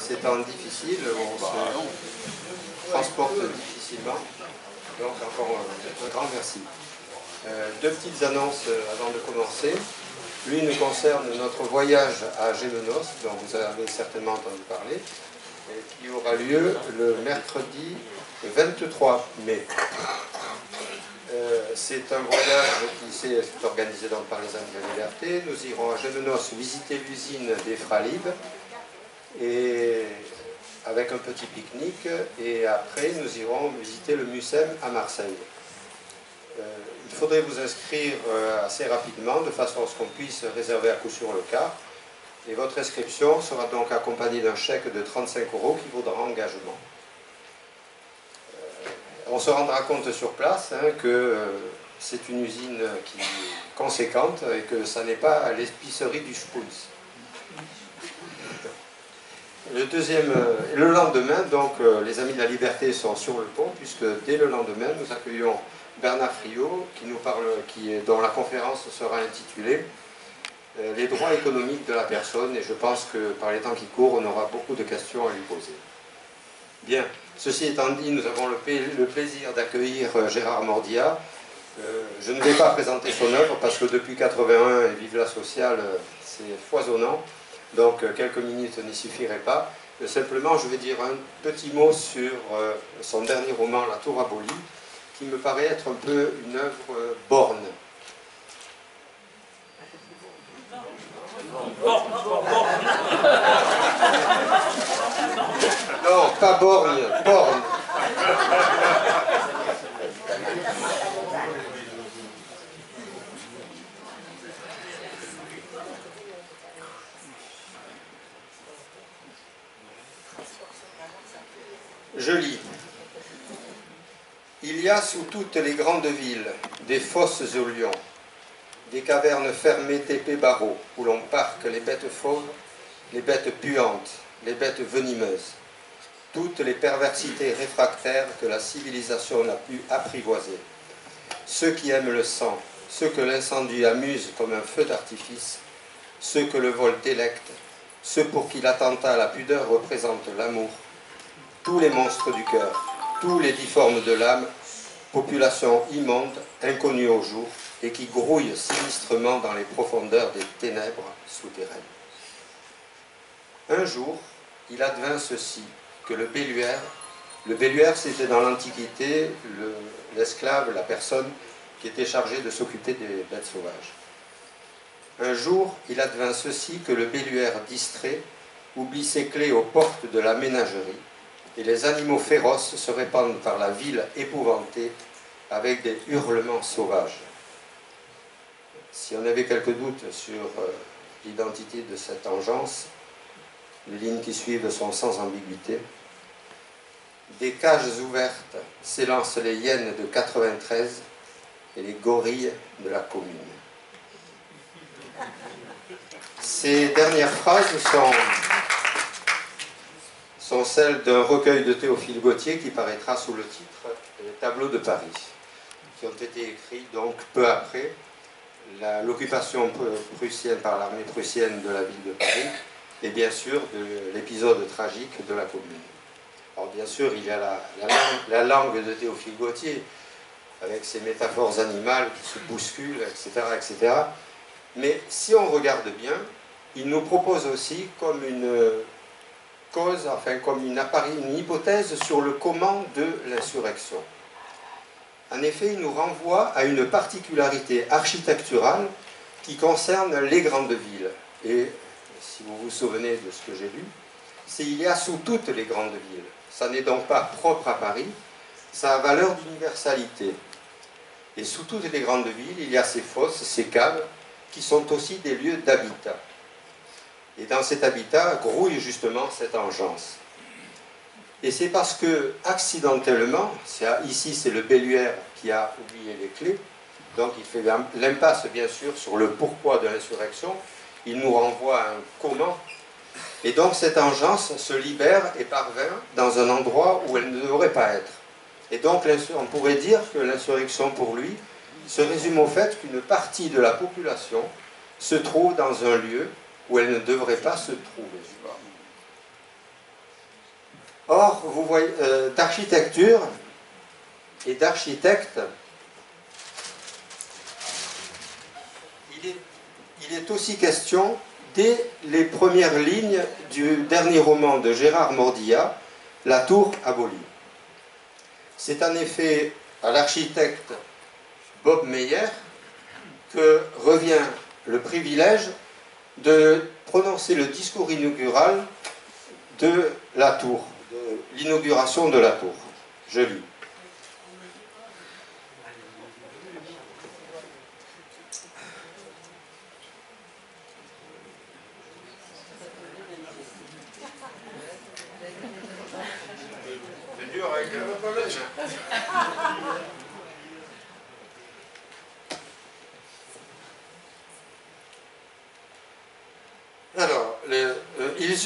ces temps difficiles où on se transporte difficilement. Donc encore un, grand merci. Euh, deux petites annonces avant de commencer. L'une concerne notre voyage à Gémenos, dont vous avez certainement entendu parler, et qui aura lieu le mercredi 23 mai. Euh, c'est un voyage qui s'est organisé donc par les Amis de la Liberté. Nous irons à Gémenos visiter l'usine des Fralib et avec un petit pique-nique et après nous irons visiter le Mucem à Marseille. Euh, il faudrait vous inscrire euh, assez rapidement de façon à ce qu'on puisse réserver à coup sûr le car. Et votre inscription sera donc accompagnée d'un chèque de 35 euros qui vaudra engagement. Euh, on se rendra compte sur place hein, que c'est une usine qui est conséquente et que ça n'est pas l'épicerie du Spouns. Le deuxième, le lendemain, donc, les Amis de la Liberté sont sur le pont, puisque dès le lendemain, nous accueillons Bernard Friot, qui nous parle, qui, dont la conférence sera intitulée euh, Les droits économiques de la personne, et je pense que par les temps qui courent, on aura beaucoup de questions à lui poser. Bien, ceci étant dit, nous avons le, plaisir d'accueillir euh, Gérard Mordia. Euh, je ne vais pas présenter son œuvre parce que depuis 81 et Vive la sociale, c'est foisonnant, donc quelques minutes n'y suffiraient pas. Simplement, je vais dire un petit mot sur son dernier roman, La Tour abolie, qui me paraît être un peu une œuvre euh, borne. Non, pas borgne, borne. Je lis. Il y a sous toutes les grandes villes des fosses aux lions, des cavernes fermées d'épais barreaux où l'on parque les bêtes fauves, les bêtes puantes, les bêtes venimeuses, toutes les perversités réfractaires que la civilisation n'a pu apprivoiser. Ceux qui aiment le sang, ceux que l'incendie amuse comme un feu d'artifice, ceux que le vol délecte, ceux pour qui l'attentat à la pudeur représente l'amour, tous les monstres du cœur, tous les difformes de l'âme, population immonde, inconnue au jour, et qui grouille sinistrement dans les profondeurs des ténèbres souterraines. Un jour, il advint ceci, que le belluaire, le belluaire c'était dans l'Antiquité l'esclave, la personne qui était chargée de s'occuper des bêtes sauvages. Un jour, il advint ceci, que le belluaire distrait oublie ses clés aux portes de la ménagerie, et les animaux féroces se répandent par la ville épouvantée avec des hurlements sauvages. Si on avait quelques doutes sur euh, l'identité de cette engeance, les lignes qui suivent sont sans ambiguïté. Des cages ouvertes s'élancent les hyènes de 93 et les gorilles de la commune. Ces dernières phrases sont sont celles d'un recueil de Théophile Gautier qui paraîtra sous le titre Les tableaux de Paris, qui ont été écrits donc peu après l'occupation prussienne par l'armée prussienne de la ville de Paris et bien sûr de l'épisode tragique de la commune. Alors bien sûr, il y a la, la, langue, de Théophile Gautier, avec ses métaphores animales qui se bousculent, etc., etc. Mais si on regarde bien, il nous propose aussi comme une cause, enfin comme une, hypothèse sur le comment de l'insurrection. En effet, il nous renvoie à une particularité architecturale qui concerne les grandes villes. Et si vous vous souvenez de ce que j'ai lu, c'est il y a sous toutes les grandes villes. Ça n'est donc pas propre à Paris, ça a valeur d'universalité. Et sous toutes les grandes villes, il y a ces fosses, ces caves, qui sont aussi des lieux d'habitat. Et dans cet habitat grouille justement cette engeance. Et c'est parce que, accidentellement, ici c'est le Belluaire qui a oublié les clés, donc il fait l'impasse bien sûr sur le pourquoi de l'insurrection, il nous renvoie à un comment, et donc cette engeance se libère et parvint dans un endroit où elle ne devrait pas être. Et donc on pourrait dire que l'insurrection pour lui se résume au fait qu'une partie de la population se trouve dans un lieu où elle ne devrait pas se trouver. Or, vous voyez, euh, d'architecture et d'architecte, il est, il est aussi question dès les premières lignes du dernier roman de Gérard Mordillat, La tour abolie. C'est en effet à l'architecte Bob Meyer que revient le privilège de prononcer le discours inaugural de la tour, l'inauguration de la tour. Je lis. Alors, les, euh,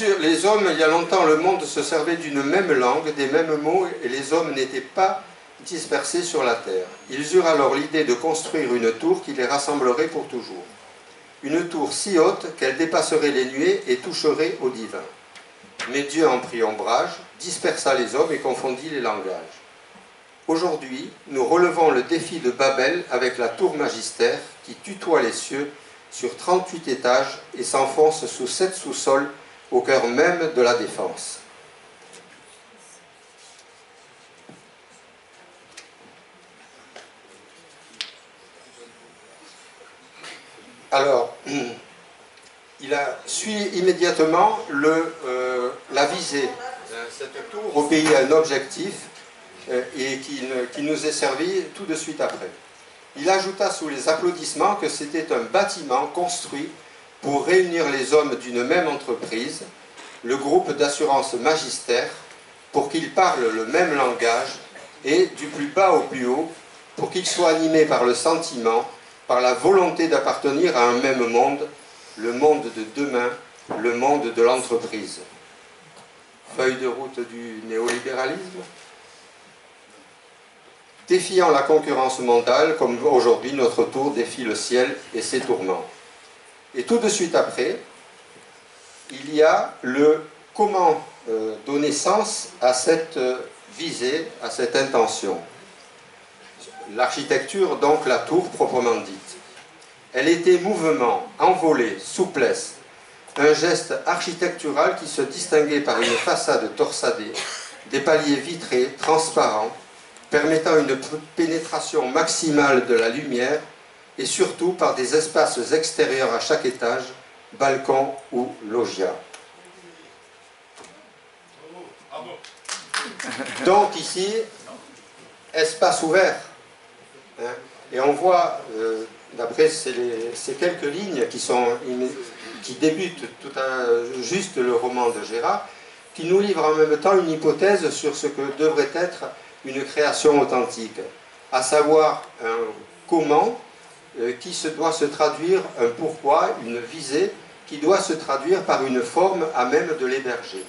les hommes, il y a longtemps, le monde se servait d'une même langue, des mêmes mots, et les hommes n'étaient pas dispersés sur la terre. Ils eurent alors l'idée de construire une tour qui les rassemblerait pour toujours. Une tour si haute qu'elle dépasserait les nuées et toucherait au divin. Mais Dieu en prit ombrage, dispersa les hommes et confondit les langages. Aujourd'hui, nous relevons le défi de Babel avec la tour magistère qui tutoie les cieux sur 38 étages et s'enfonce sous sept sous-sols au cœur même de la défense. Alors, il a suivi immédiatement le, euh, la visée. Obéit à un objectif euh, et qui, qui nous est servi tout de suite après. Il ajouta sous les applaudissements que c'était un bâtiment construit pour réunir les hommes d'une même entreprise, le groupe d'assurance magistère, pour qu'ils parlent le même langage et du plus bas au plus haut, pour qu'ils soient animés par le sentiment, par la volonté d'appartenir à un même monde, le monde de demain, le monde de l'entreprise. Feuille de route du néolibéralisme défiant la concurrence mondiale, comme aujourd'hui notre tour défie le ciel et ses tourments. Et tout de suite après, il y a le comment euh, donner sens à cette euh, visée, à cette intention. L'architecture, donc la tour proprement dite. Elle était mouvement, envolée, souplesse, un geste architectural qui se distinguait par une façade torsadée, des paliers vitrés, transparents, permettant une pénétration maximale de la lumière et surtout par des espaces extérieurs à chaque étage, balcon ou loggia. Donc ici, espace ouvert. Hein. et on voit, euh, d'après ces, quelques lignes qui, sont, qui débutent tout à, juste le roman de Gérard, qui nous livrent en même temps une hypothèse sur ce que devrait être une création authentique, à savoir un comment qui se doit se traduire, un pourquoi, une visée qui doit se traduire par une forme à même de l'héberger.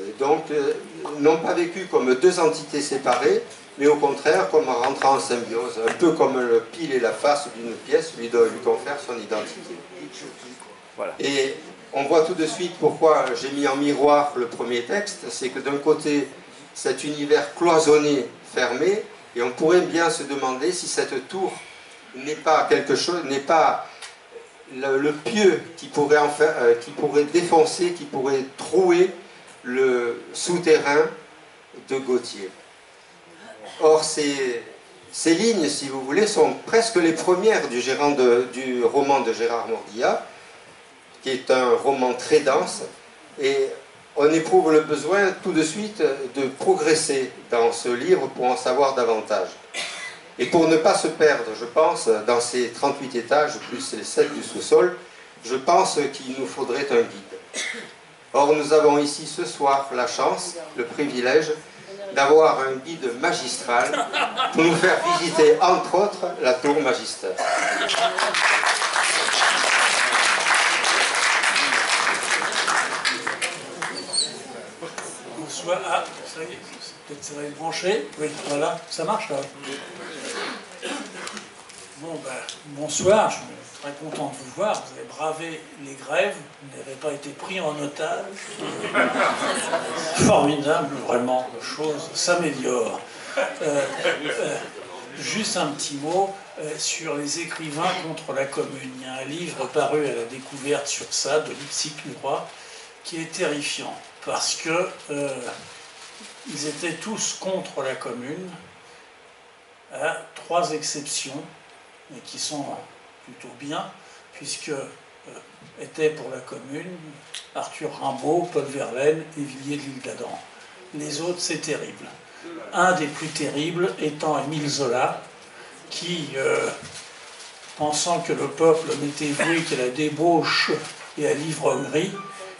Euh, donc, euh, non pas vécu comme deux entités séparées, mais au contraire comme rentrant en symbiose, un peu comme le pile et la face d'une pièce lui, lui confère son identité. Et on voit tout de suite pourquoi j'ai mis en miroir le premier texte, c'est que d'un côté, cet univers cloisonné, fermé, et on pourrait bien se demander si cette tour n'est pas quelque chose, n'est pas le, pieu qui pourrait, en euh, qui pourrait défoncer, qui pourrait trouer le souterrain de Gauthier. Or, ces, ces, lignes, si vous voulez, sont presque les premières du, gérant du roman de Gérard Mordillat, qui est un roman très dense, et on éprouve le besoin tout de suite de progresser dans ce livre pour en savoir davantage. Et pour ne pas se perdre, je pense, dans ces 38 étages, plus les 7 du sous-sol, je pense qu'il nous faudrait un guide. Or, nous avons ici ce soir la chance, le privilège, d'avoir un guide magistral pour nous faire visiter, entre autres, la tour magistère. soit ah, ça y est, peut-être ça va être branché. Oui, voilà, ça marche là. Bon, ben, bonsoir. très content de vous voir. Vous avez bravé les grèves, vous n'avez pas été pris en otage. Formidable, vraiment, les choses s'améliorent. Euh, euh, juste un petit mot euh, sur les écrivains contre la commune. Il y a un livre paru à la découverte sur ça, de Lipsic Leroy, qui est terrifiant, parce que ils étaient tous contre la commune, à trois exceptions, mais qui sont plutôt bien, puisque euh, étaient pour la commune Arthur Rimbaud, Paul Verlaine et Villiers de l'Île d'Adam. Les autres, c'est terrible. Un des plus terribles étant Émile Zola, qui, euh, pensant que le peuple n'était voué qu'à la débauche et à l'ivrognerie,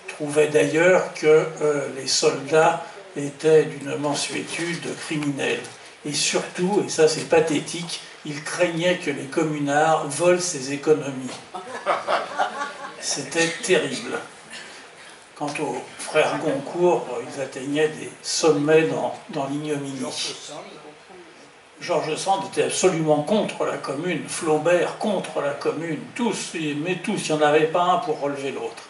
trouvait d'ailleurs que euh, les soldats étaient d'une mensuétude criminelle. Et surtout, et ça c'est pathétique, il craignait que les communards volent ses économies. C'était terrible. Quant aux frères Goncourt, ils atteignaient des sommets dans, dans l'ignominie. Georges Sand était absolument contre la commune, Flaubert contre la commune, tous, mais tous, il n'y en avait pas un pour relever l'autre.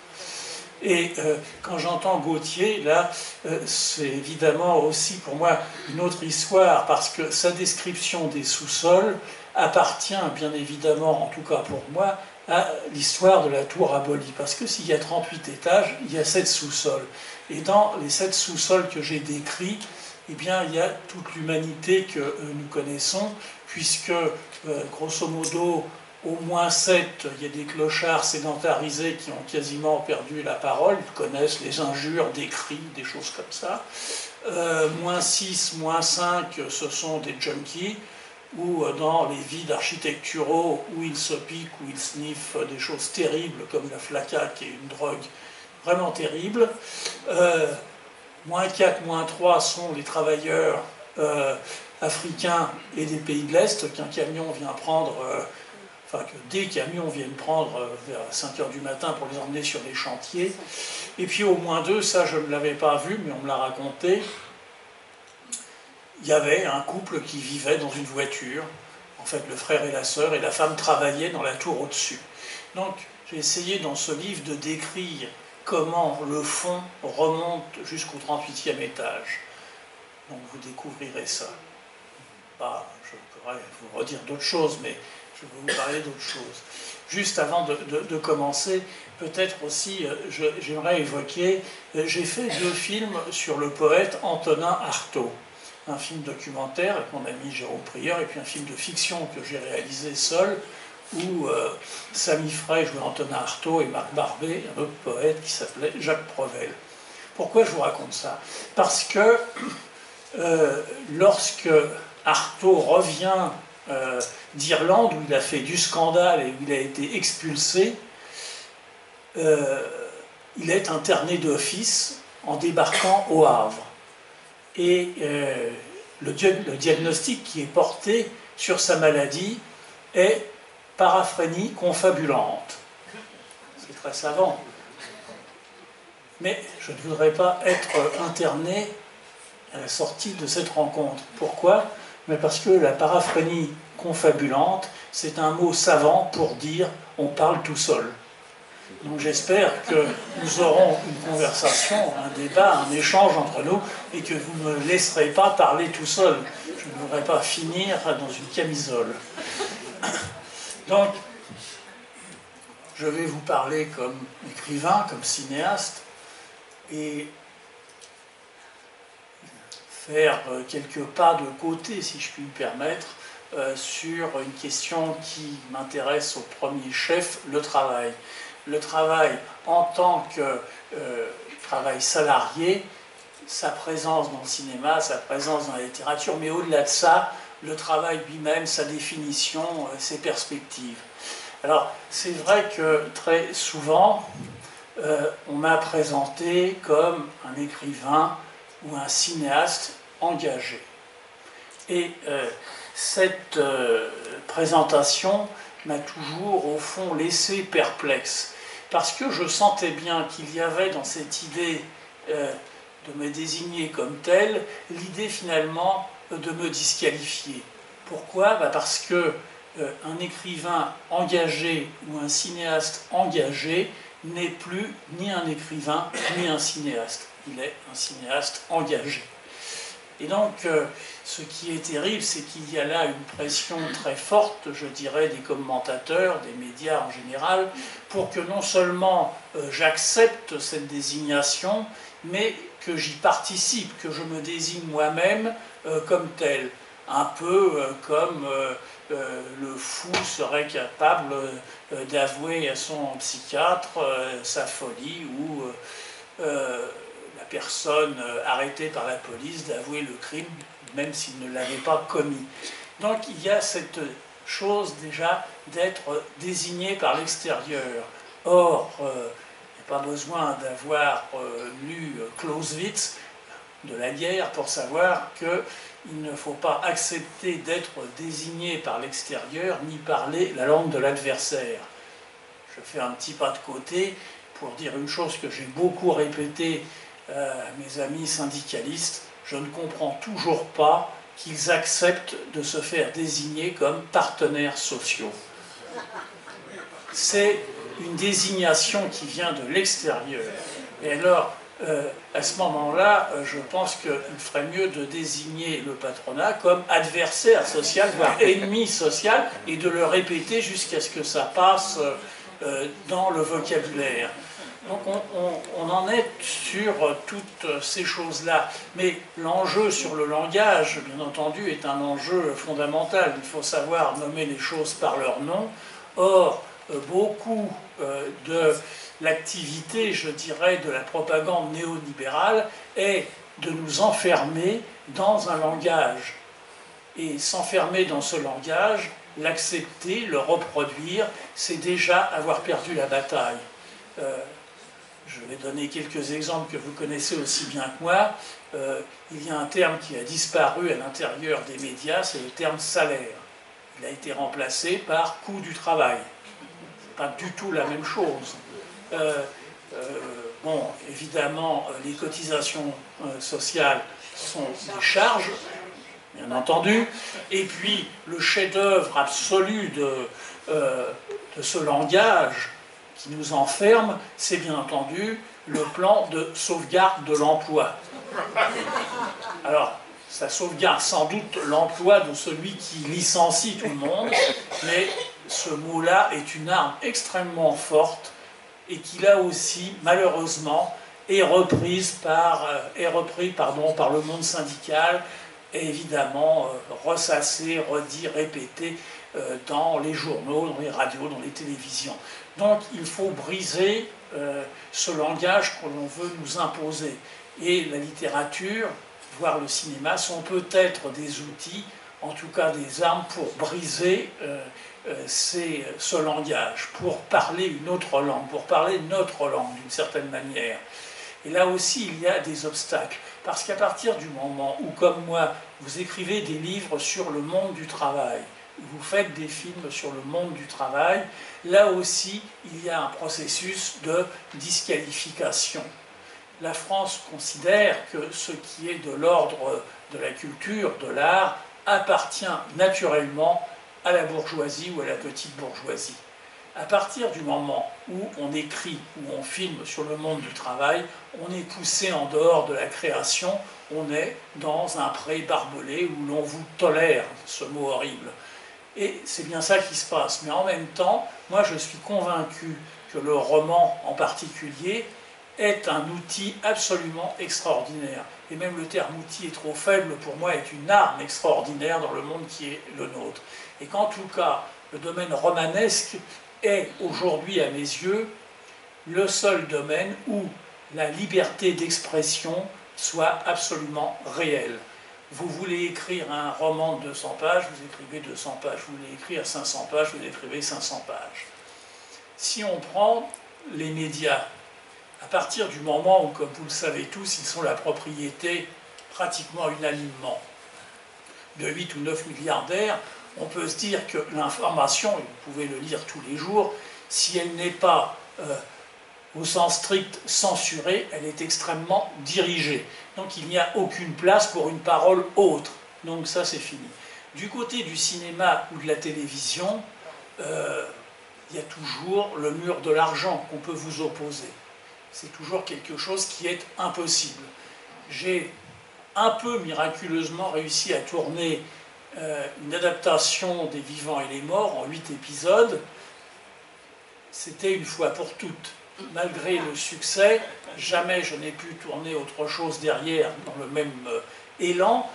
Et euh, quand j'entends Gauthier, là, euh, c'est évidemment aussi pour moi une autre histoire, parce que sa description des sous-sols appartient bien évidemment, en tout cas pour moi, à l'histoire de la tour abolie. Parce que s'il y a 38 étages, il y a 7 sous-sols. Et dans les 7 sous-sols que j'ai décrits, eh bien, il y a toute l'humanité que euh, nous connaissons, puisque, grosso modo, au moins sept, il y a des clochards sédentarisés qui ont quasiment perdu la parole, ils connaissent les injures, des cris, des choses comme ça. Euh, moins 6, moins 5, ce sont des junkies, ou euh, dans les vides architecturaux où ils se piquent, où ils sniffent des choses terribles comme la flaca qui est une drogue vraiment terrible. Euh, moins 4, moins 3 sont les travailleurs africains et des pays de l'Est qu'un camion vient prendre enfin que des camions viennent prendre euh, vers 5 heures du matin pour les emmener sur les chantiers. Et puis au moins deux, ça je ne l'avais pas vu, mais on me l'a raconté, il y avait un couple qui vivait dans une voiture, en fait le frère et la sœur, et la femme travaillait dans la tour au-dessus. Donc j'ai essayé dans ce livre de décrire comment le fond remonte jusqu'au 38e étage. Donc vous découvrirez ça. Je pourrais vous redire d'autres choses, mais je vais vous parler d'autre chose. Juste avant de, commencer, peut-être aussi, euh, j'aimerais évoquer, euh, j'ai fait deux films sur le poète Antonin Artaud. Un film documentaire avec mon ami Jérôme Prieur, et puis un film de fiction que j'ai réalisé seul, où euh, Samy Frey jouait Antonin Artaud et Marc Barbet, un autre poète qui s'appelait Jacques Prevel. Pourquoi je vous raconte ça? Parce que lorsque Artaud revient euh, d'Irlande, où il a fait du scandale et où il a été expulsé, euh, il est interné d'office en débarquant au Havre. Et euh, le, le, diagnostic qui est porté sur sa maladie est paraphrénie confabulante. C'est très savant. Mais je ne voudrais pas être interné à la sortie de cette rencontre. Pourquoi? Mais parce que la paraphrénie confabulante, c'est un mot savant pour dire on parle tout seul. Donc j'espère que nous aurons une conversation, un débat, un échange entre nous et que vous ne me laisserez pas parler tout seul. Je ne voudrais pas finir dans une camisole. Donc, je vais vous parler comme écrivain, comme cinéaste, et faire euh, quelques pas de côté, si je puis me permettre, euh, sur une question qui m'intéresse au premier chef, le travail. Le travail en tant que euh, travail salarié, sa présence dans le cinéma, sa présence dans la littérature, mais au-delà de ça, le travail lui-même, sa définition, ses perspectives. Alors, c'est vrai que très souvent, on m'a présenté comme un écrivain ou un cinéaste engagé. Et euh, cette euh, présentation m'a toujours, au fond, laissé perplexe, parce que je sentais bien qu'il y avait dans cette idée euh, de me désigner comme tel, l'idée finalement de me disqualifier. Pourquoi? Bah, Parce que un écrivain engagé ou un cinéaste engagé n'est plus ni un écrivain ni un cinéaste. Il est un cinéaste engagé. Et donc, euh, ce qui est terrible, c'est qu'il y a là une pression très forte, je dirais, des commentateurs, des médias en général, pour que non seulement euh, j'accepte cette désignation, mais que j'y participe, que je me désigne moi-même euh, comme tel. Un peu comme le fou serait capable d'avouer à son psychiatre sa folie ou personne euh, arrêtée par la police d'avouer le crime, même s'il ne l'avait pas commis. Donc il y a cette chose déjà d'être désigné par l'extérieur. Or, euh, il n'y a pas besoin d'avoir euh, lu Clausewitz de la guerre pour savoir qu'il ne faut pas accepter d'être désigné par l'extérieur ni parler la langue de l'adversaire. Je fais un petit pas de côté pour dire une chose que j'ai beaucoup répétée euh, mes amis syndicalistes, je ne comprends toujours pas qu'ils acceptent de se faire désigner comme partenaires sociaux. C'est une désignation qui vient de l'extérieur. Et alors, euh, à ce moment-là, euh, je pense qu'il ferait mieux de désigner le patronat comme adversaire social, voire ennemi social, et de le répéter jusqu'à ce que ça passe dans le vocabulaire. Donc on, en est sur toutes ces choses-là. Mais l'enjeu sur le langage, bien entendu, est un enjeu fondamental. Il faut savoir nommer les choses par leur nom. Or, euh, beaucoup euh, de l'activité, je dirais, de la propagande néolibérale est de nous enfermer dans un langage. Et s'enfermer dans ce langage, l'accepter, le reproduire, c'est déjà avoir perdu la bataille. Euh, vais donner quelques exemples que vous connaissez aussi bien que moi. Euh, il y a un terme qui a disparu à l'intérieur des médias, c'est le terme salaire. Il a été remplacé par coût du travail. Ce n'est pas du tout la même chose. Euh, euh, bon, évidemment, les cotisations sociales sont des charges, bien entendu. Et puis, le chef-d'œuvre absolu de ce langage, qui nous enferme, c'est bien entendu le plan de sauvegarde de l'emploi. Alors, ça sauvegarde sans doute l'emploi de celui qui licencie tout le monde, mais ce mot-là est une arme extrêmement forte et qui là aussi, malheureusement, est reprise par, euh, est repris pardon, par le monde syndical et évidemment euh, ressassé, redit, répété euh, dans les journaux, dans les radios, dans les télévisions. Donc il faut briser euh, ce langage que l'on veut nous imposer. Et la littérature, voire le cinéma, sont peut-être des outils, en tout cas des armes pour briser euh, euh, ce langage, pour parler une autre langue, pour parler notre langue d'une certaine manière. Et là aussi, il y a des obstacles. Parce qu'à partir du moment où, comme moi, vous écrivez des livres sur le monde du travail, vous faites des films sur le monde du travail, là aussi, il y a un processus de disqualification. La France considère que ce qui est de l'ordre de la culture, de l'art, appartient naturellement à la bourgeoisie ou à la petite bourgeoisie. À partir du moment où on écrit, où on filme sur le monde du travail, on est poussé en dehors de la création, on est dans un pré barbelé où l'on vous tolère, ce mot horrible. Et c'est bien ça qui se passe. Mais en même temps, moi je suis convaincu que le roman en particulier est un outil absolument extraordinaire. Et même le terme outil est trop faible pour moi, est une arme extraordinaire dans le monde qui est le nôtre. Et qu'en tout cas, le domaine romanesque est aujourd'hui, à mes yeux, le seul domaine où la liberté d'expression soit absolument réelle. Vous voulez écrire un roman de 200 pages, vous écrivez 200 pages. Vous voulez écrire 500 pages, vous écrivez 500 pages. Si on prend les médias, à partir du moment où, comme vous le savez tous, ils sont la propriété pratiquement unanimement de 8 ou 9 milliardaires, on peut se dire que l'information, vous pouvez le lire tous les jours, si elle n'est pas euh, au sens strict censurée, elle est extrêmement dirigée. Donc il n'y a aucune place pour une parole autre. Donc ça c'est fini. Du côté du cinéma ou de la télévision, euh, il y a toujours le mur de l'argent qu'on peut vous opposer. C'est toujours quelque chose qui est impossible. J'ai un peu miraculeusement réussi à tourner euh, une adaptation des vivants et les morts en huit épisodes. C'était une fois pour toutes. Malgré le succès, jamais je n'ai pu tourner autre chose derrière dans le même euh, élan.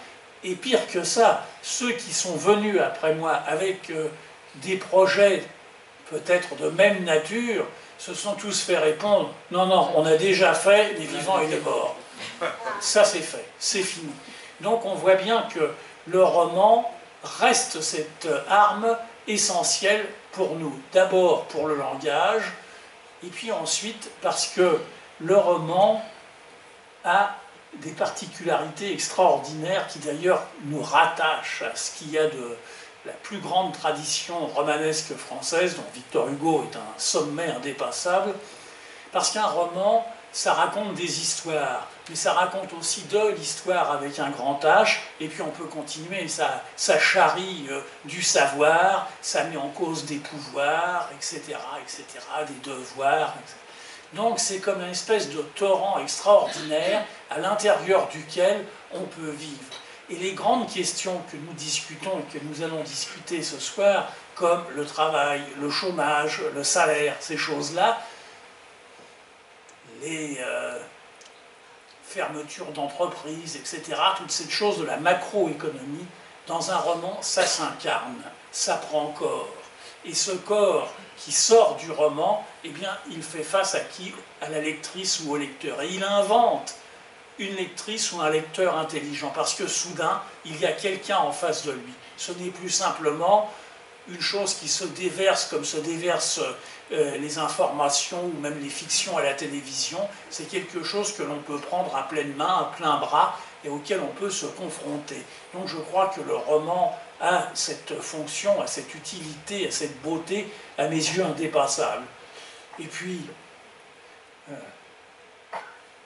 Et pire que ça, ceux qui sont venus après moi avec euh, des projets peut-être de même nature, se sont tous fait répondre non, non, on a déjà fait les vivants et les morts. Ça c'est fait, c'est fini. Donc on voit bien que le roman reste cette arme essentielle pour nous. D'abord pour le langage, et puis ensuite parce que le roman a des particularités extraordinaires qui d'ailleurs nous rattachent à ce qu'il y a de la plus grande tradition romanesque française, dont Victor Hugo est un sommet indépassable, parce qu'un roman, ça raconte des histoires, mais ça raconte aussi de l'histoire avec un grand H, et puis on peut continuer, ça, charrie euh, du savoir, ça met en cause des pouvoirs, etc., etc., des devoirs, etc. Donc c'est comme une espèce de torrent extraordinaire à l'intérieur duquel on peut vivre. Et les grandes questions que nous discutons et que nous allons discuter ce soir, comme le travail, le chômage, le salaire, ces choses-là, les euh, fermetures d'entreprises, etc., toutes ces choses de la macroéconomie, dans un roman, ça s'incarne, ça prend corps. Et ce corps qui sort du roman, eh bien, il fait face à qui? À la lectrice ou au lecteur. Et il invente une lectrice ou un lecteur intelligent, parce que soudain, il y a quelqu'un en face de lui. Ce n'est plus simplement une chose qui se déverse comme se déversent euh, les informations ou même les fictions à la télévision, c'est quelque chose que l'on peut prendre à pleine main, à plein bras, et auquel on peut se confronter. Donc je crois que le roman a cette fonction, a cette utilité, a cette beauté, à mes yeux indépassable. Et puis, euh,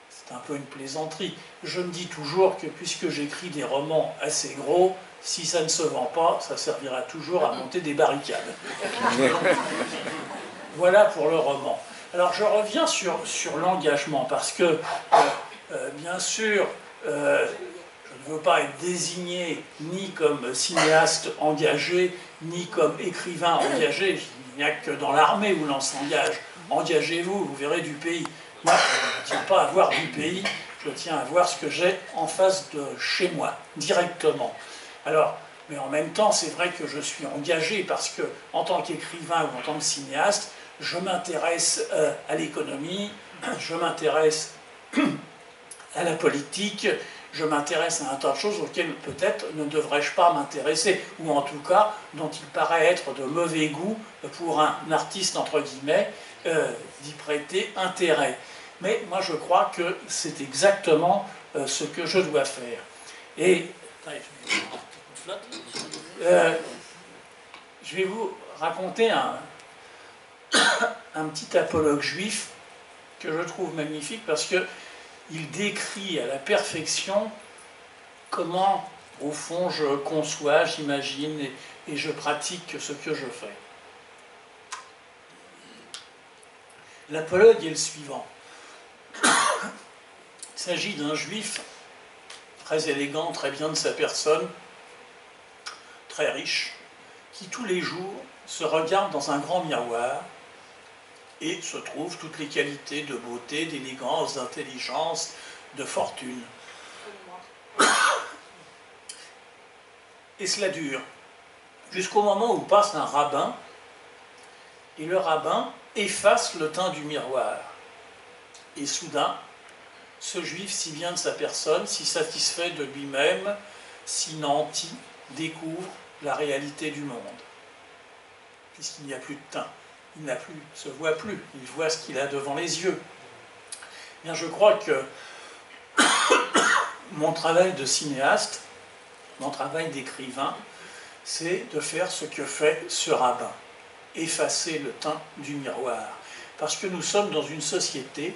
c'est un peu une plaisanterie, je me dis toujours que puisque j'écris des romans assez gros, si ça ne se vend pas, ça servira toujours à monter des barricades. voilà pour le roman. Alors je reviens sur, l'engagement, parce que, euh, euh, bien sûr, je ne veux pas être désigné ni comme cinéaste engagé, ni comme écrivain engagé. Il n'y a que dans l'armée où l'on s'engage. Engagez-vous, vous verrez du pays. Moi, je ne tiens pas à voir du pays, je tiens à voir ce que j'ai en face de chez moi, directement. Alors, mais en même temps, c'est vrai que je suis engagé parce que, en tant qu'écrivain ou en tant que cinéaste, je m'intéresse euh, à l'économie, je m'intéresse à la politique, je m'intéresse à un tas de choses auxquelles peut-être ne devrais-je pas m'intéresser, ou en tout cas dont il paraît être de mauvais goût pour un artiste, entre guillemets, euh, d'y prêter intérêt. Mais moi je crois que c'est exactement euh, ce que je dois faire. Et je vais vous raconter un, un petit apologue juif que je trouve magnifique parce que il décrit à la perfection comment, au fond, je conçois, j'imagine et, je pratique ce que je fais. L'apologue est le suivant. Il s'agit d'un juif très élégant, très bien de sa personne, très riche, qui tous les jours se regarde dans un grand miroir et se trouvent toutes les qualités de beauté, d'élégance, d'intelligence, de fortune. Et cela dure jusqu'au moment où passe un rabbin, et le rabbin efface le teint du miroir. Et soudain, ce juif, si bien de sa personne, si satisfait de lui-même, si nanti, découvre la réalité du monde, puisqu'il n'y a plus de teint il n'a plus, se voit plus, il voit ce qu'il a devant les yeux. Bien, je crois que mon travail de cinéaste, mon travail d'écrivain, c'est de faire ce que fait ce rabbin, effacer le teint du miroir. Parce que nous sommes dans une société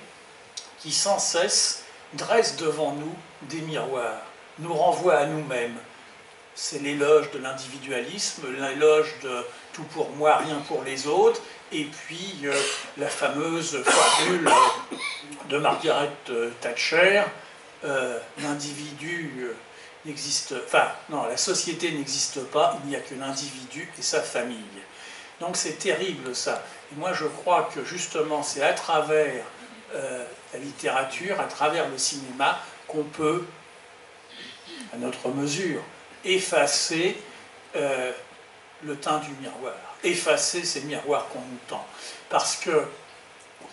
qui sans cesse dresse devant nous des miroirs, nous renvoie à nous-mêmes. c'est l'éloge de l'individualisme, l'éloge de tout pour moi, rien pour les autres, et puis euh, la fameuse formule de Margaret euh, Thatcher, euh, l'individu n'existe, enfin non, la société n'existe pas, il n'y a que l'individu et sa famille. Donc c'est terrible ça. Et moi je crois que justement c'est à travers la littérature, à travers le cinéma, qu'on peut, à notre mesure, effacer le teint du miroir, effacer ces miroirs qu'on nous tend. Parce que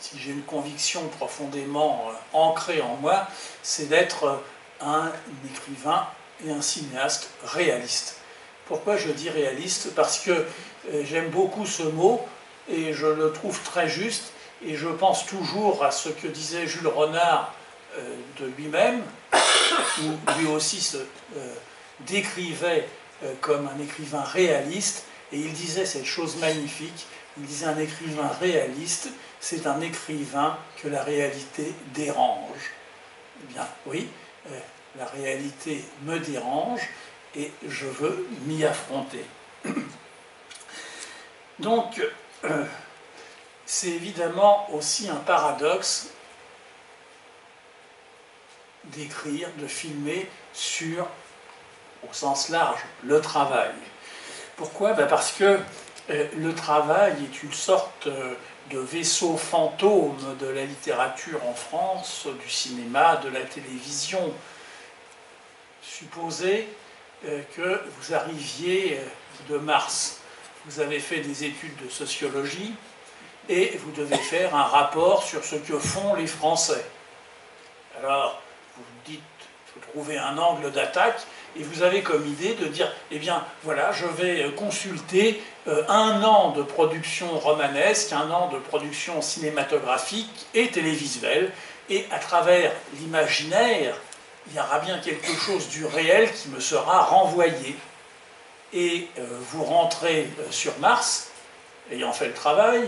si j'ai une conviction profondément euh, ancrée en moi, c'est d'être euh, un écrivain et un cinéaste réaliste. Pourquoi je dis réaliste? Parce que euh, j'aime beaucoup ce mot et je le trouve très juste et je pense toujours à ce que disait Jules Renard de lui-même, où lui aussi se décrivait comme un écrivain réaliste et il disait cette chose magnifique, il disait un écrivain réaliste, c'est un écrivain que la réalité dérange. Eh bien, oui, euh, la réalité me dérange et je veux m'y affronter. Donc, euh, c'est évidemment aussi un paradoxe d'écrire, de filmer sur, au sens large, le travail. Pourquoi? Ben, Parce que euh, le travail est une sorte euh, de vaisseau fantôme de la littérature en France, du cinéma, de la télévision. Supposez euh, que vous arriviez de Mars, vous avez fait des études de sociologie et vous devez faire un rapport sur ce que font les Français. Alors, vous dites, il faut trouver un angle d'attaque, et vous avez comme idée de dire, eh bien voilà, je vais euh, consulter euh, un an de production romanesque, un an de production cinématographique et télévisuelle, et à travers l'imaginaire, il y aura bien quelque chose du réel qui me sera renvoyé. Et euh, vous rentrez sur Mars, ayant fait le travail,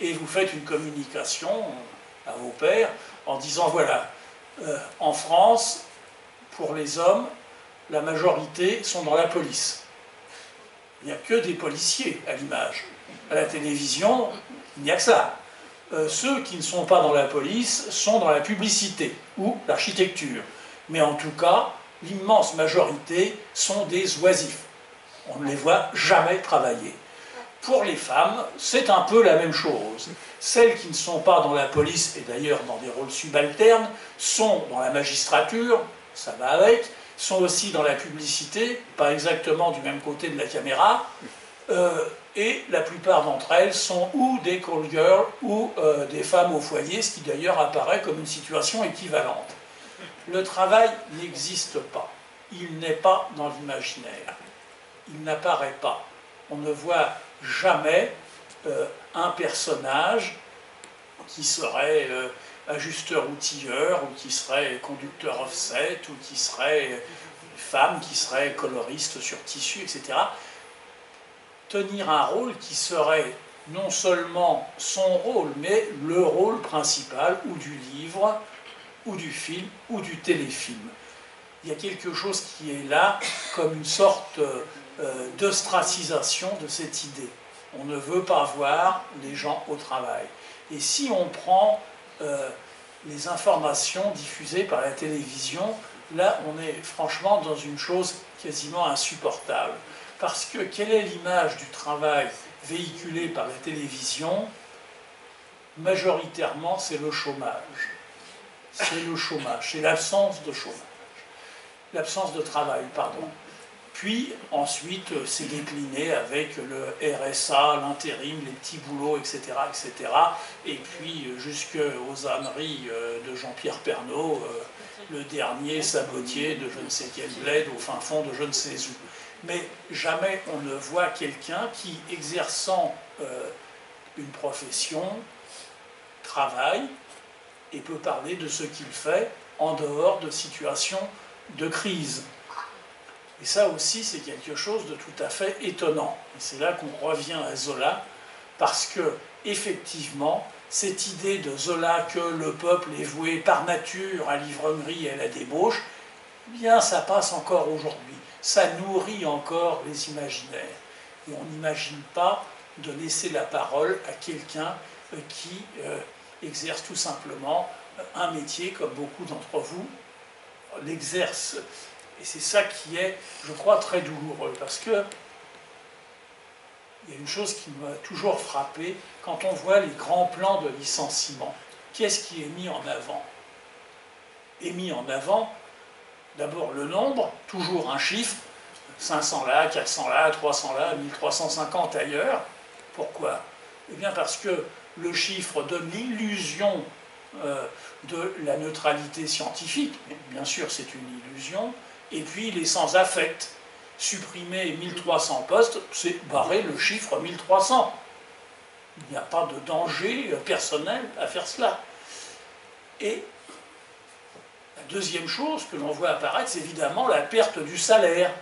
et vous faites une communication à vos pères en disant, voilà, en France, pour les hommes, la majorité sont dans la police. Il n'y a que des policiers à l'image. À la télévision, il n'y a que ça. Euh, ceux qui ne sont pas dans la police sont dans la publicité ou l'architecture. Mais en tout cas, l'immense majorité sont des oisifs. On ne les voit jamais travailler. Pour les femmes, c'est un peu la même chose. Celles qui ne sont pas dans la police, et d'ailleurs dans des rôles subalternes, sont dans la magistrature, ça va avec, sont aussi dans la publicité, pas exactement du même côté de la caméra, euh, et la plupart d'entre elles sont ou des call girls ou euh, des femmes au foyer, ce qui d'ailleurs apparaît comme une situation équivalente. Le travail n'existe pas, il n'est pas dans l'imaginaire, il n'apparaît pas. On ne voit jamais euh, un personnage qui serait ajusteur outilleur, ou qui serait conducteur offset, ou qui serait femme, qui serait coloriste sur tissu, etc. Tenir un rôle qui serait non seulement son rôle, mais le rôle principal ou du livre, ou du film, ou du téléfilm. Il y a quelque chose qui est là comme une sorte euh, d'ostracisation de cette idée. On ne veut pas voir les gens au travail. Et si on prend euh, les informations diffusées par la télévision, là on est franchement dans une chose quasiment insupportable. Parce que quelle est l'image du travail véhiculé par la télévision? Majoritairement, c'est le chômage. C'est le chômage, c'est l'absence de chômage. L'absence de travail, pardon. Puis ensuite, euh, c'est décliné avec le RSA, l'intérim, les petits boulots, etc., etc. Et puis euh, jusqu'aux âneries euh, de Jean-Pierre Pernaud, le dernier sabotier de je ne sais quel bled au fin fond de je ne sais où. Mais jamais on ne voit quelqu'un qui, exerçant une profession, travaille et peut parler de ce qu'il fait en dehors de situations de crise. Et ça aussi, c'est quelque chose de tout à fait étonnant. Et c'est là qu'on revient à Zola, parce que, effectivement, cette idée de Zola que le peuple est voué par nature à l'ivrognerie et à la débauche, eh bien ça passe encore aujourd'hui. Ça nourrit encore les imaginaires. Et on n'imagine pas de laisser la parole à quelqu'un euh, qui euh, exerce tout simplement un métier comme beaucoup d'entre vous l'exercent. Et c'est ça qui est, je crois, très douloureux. Parce que il y a une chose qui m'a toujours frappé quand on voit les grands plans de licenciement. Qu'est-ce qui est mis en avant? Est mis en avant d'abord le nombre, toujours un chiffre, 500 là, 400 là, 300 là, 1350 ailleurs. Pourquoi? Eh bien parce que le chiffre donne l'illusion euh, de la neutralité scientifique, bien sûr c'est une illusion, et puis il est sans affect. Supprimer 1300 postes, c'est barrer le chiffre 1300. Il n'y a pas de danger personnel à faire cela. Et la deuxième chose que l'on voit apparaître, c'est évidemment la perte du salaire.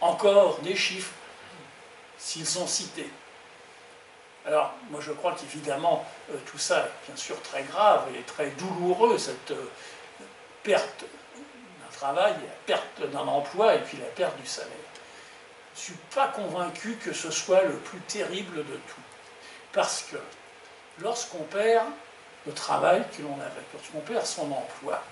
Encore des chiffres, s'ils sont cités. Alors, moi je crois qu'évidemment, euh, tout ça est bien sûr très grave et très douloureux, cette euh, perte travail, la perte d'un emploi et puis la perte du salaire. Je ne suis pas convaincu que ce soit le plus terrible de tout. Parce que lorsqu'on perd le travail que l'on avait, lorsqu'on perd son emploi,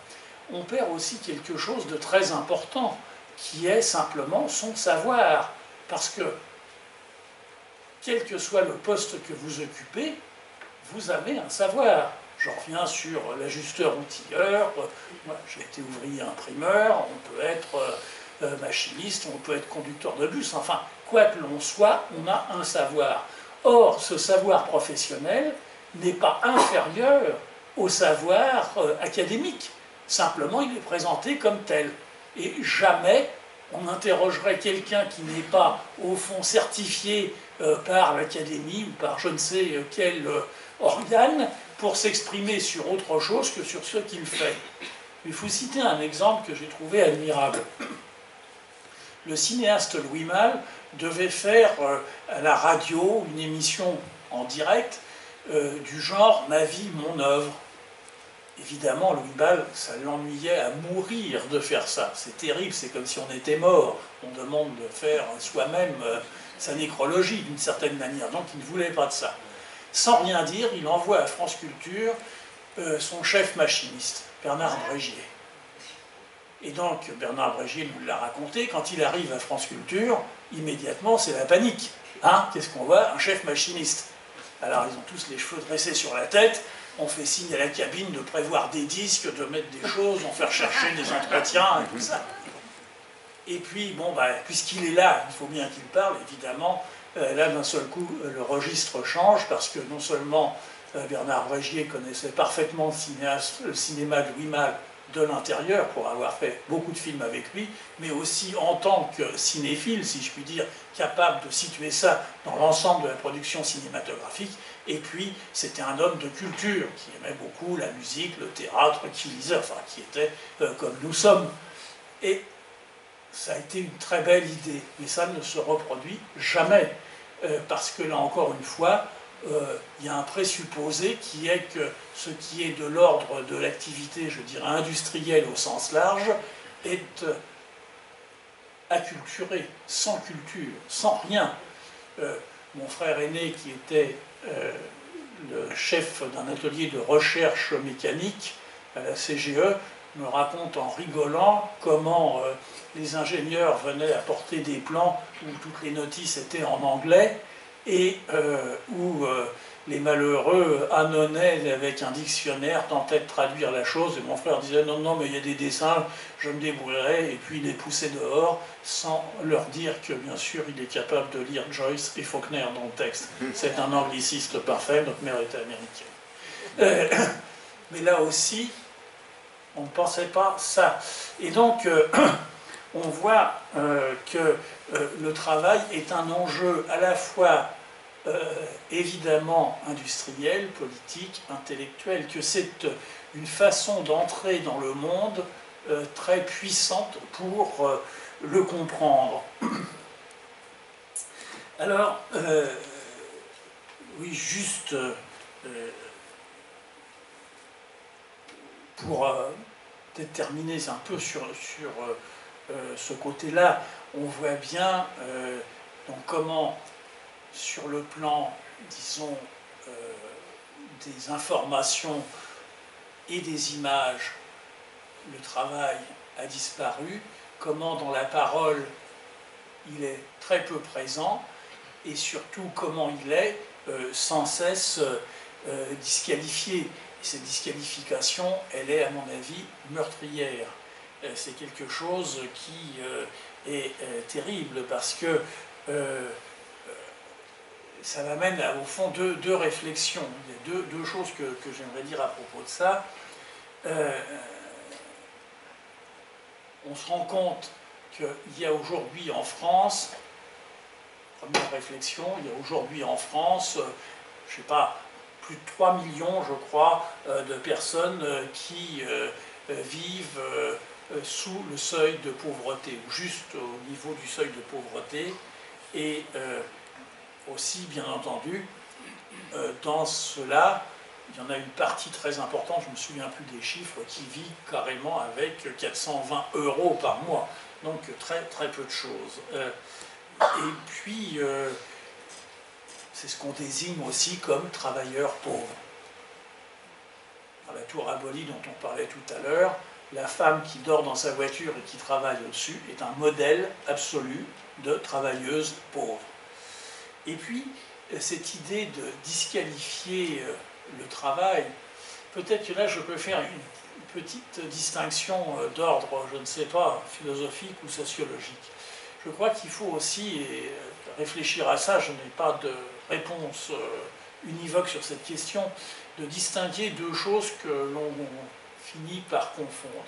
on perd aussi quelque chose de très important, qui est simplement son savoir. Parce que quel que soit le poste que vous occupez, vous avez un savoir. Je reviens sur l'ajusteur outilleur, j'ai été ouvrier imprimeur, on peut être euh, euh, machiniste, on peut être conducteur de bus, enfin, quoi que l'on soit, on a un savoir. Or, ce savoir professionnel n'est pas inférieur au savoir euh, académique, simplement il est présenté comme tel. Et jamais on interrogerait quelqu'un qui n'est pas, au fond, certifié par l'Académie ou par je ne sais quel organe pour s'exprimer sur autre chose que sur ce qu'il fait. Il faut citer un exemple que j'ai trouvé admirable. Le cinéaste Louis Malle devait faire à la radio une émission en direct du genre Ma vie, mon œuvre. Évidemment, Louis Malle, ça l'ennuyait à mourir de faire ça. C'est terrible, c'est comme si on était mort. On demande de faire soi-même sa nécrologie d'une certaine manière. Donc il ne voulait pas de ça. Sans rien dire, il envoie à France Culture euh, son chef machiniste, Bernard Brégier. Et donc Bernard Brégier nous l'a raconté, quand il arrive à France Culture, immédiatement c'est la panique. Hein Qu'est-ce qu'on voit? Un chef machiniste. Alors ils ont tous les cheveux dressés sur la tête, on fait signe à la cabine de prévoir des disques, de mettre des choses, on fait chercher des entretiens et tout ça. Et puis, bon, bah, puisqu'il est là, il faut bien qu'il parle, évidemment. Euh, là, d'un seul coup, euh, le registre change parce que non seulement euh, Bernard Brégier connaissait parfaitement le, cinéma de Louis Malle de l'intérieur pour avoir fait beaucoup de films avec lui, mais aussi en tant que cinéphile, si je puis dire, capable de situer ça dans l'ensemble de la production cinématographique. Et puis, c'était un homme de culture qui aimait beaucoup la musique, le théâtre, qui lisait, enfin, qui était comme nous sommes. Et ça a été une très belle idée, mais ça ne se reproduit jamais, euh, parce que là encore une fois, euh, il y a un présupposé qui est que ce qui est de l'ordre de l'activité, je dirais, industrielle au sens large, est euh, acculturé, sans culture, sans rien. mon frère aîné, qui était le chef d'un atelier de recherche mécanique à la CGE, me raconte en rigolant comment les ingénieurs venaient apporter des plans où toutes les notices étaient en anglais et euh, où euh, les malheureux annonnaient avec un dictionnaire, tentaient de traduire la chose, et mon frère disait non, non, mais il y a des dessins, je me débrouillerai, et puis il les poussait dehors sans leur dire que bien sûr il est capable de lire Joyce et Faulkner dans le texte. C'est un angliciste parfait, notre mère était américaine. Euh, mais là aussi, on ne pensait pas ça. Et donc, on voit euh, que euh, le travail est un enjeu à la fois euh, évidemment industriel, politique, intellectuel, que c'est une façon d'entrer dans le monde très puissante pour le comprendre. Alors, oui, juste pour peut-être terminer un peu sur, sur ce côté-là. On voit bien donc comment, sur le plan, disons, des informations et des images, le travail a disparu, comment dans la parole il est très peu présent, et surtout comment il est euh, sans cesse euh, disqualifié. Et cette disqualification, elle est à mon avis meurtrière. Euh, c'est quelque chose qui est terrible parce que ça m'amène au fond deux, réflexions. Deux, choses que, j'aimerais dire à propos de ça. on se rend compte qu'il y a aujourd'hui en France première réflexion, il y a aujourd'hui en France, euh, je ne sais pas, plus de 3 millions, je crois, euh, de personnes euh, qui vivent sous le seuil de pauvreté, ou juste au niveau du seuil de pauvreté. Et aussi, bien entendu, dans cela, il y en a une partie très importante, je ne me souviens plus des chiffres, qui vit carrément avec 420 euros par mois. Donc très très peu de choses. Et puis, euh, c'est ce qu'on désigne aussi comme travailleurs pauvres. La tour abolie dont on parlait tout à l'heure, la femme qui dort dans sa voiture et qui travaille au-dessus est un modèle absolu de travailleuse pauvre. Et puis, cette idée de disqualifier euh, le travail, peut-être que là je peux faire une petite distinction euh, d'ordre, je ne sais pas, philosophique ou sociologique. Je crois qu'il faut aussi réfléchir à ça, je n'ai pas de réponse euh, univoque sur cette question, de distinguer deux choses que l'on par confondre.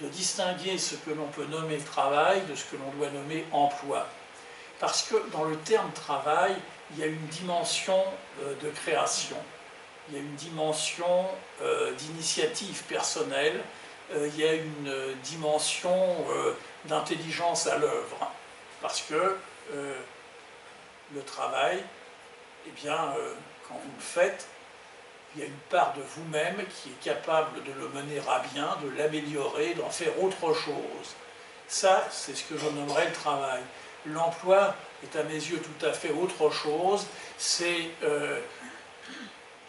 De distinguer ce que l'on peut nommer travail de ce que l'on doit nommer emploi. Parce que dans le terme travail, il y a une dimension euh, de création, il y a une dimension euh, d'initiative personnelle, il y a une dimension d'intelligence à l'œuvre parce que euh, le travail, eh bien, euh, quand vous le faites, il y a une part de vous-même qui est capable de le mener à bien, de l'améliorer, d'en faire autre chose. Ça, c'est ce que je nommerais le travail. L'emploi est à mes yeux tout à fait autre chose. C'est euh,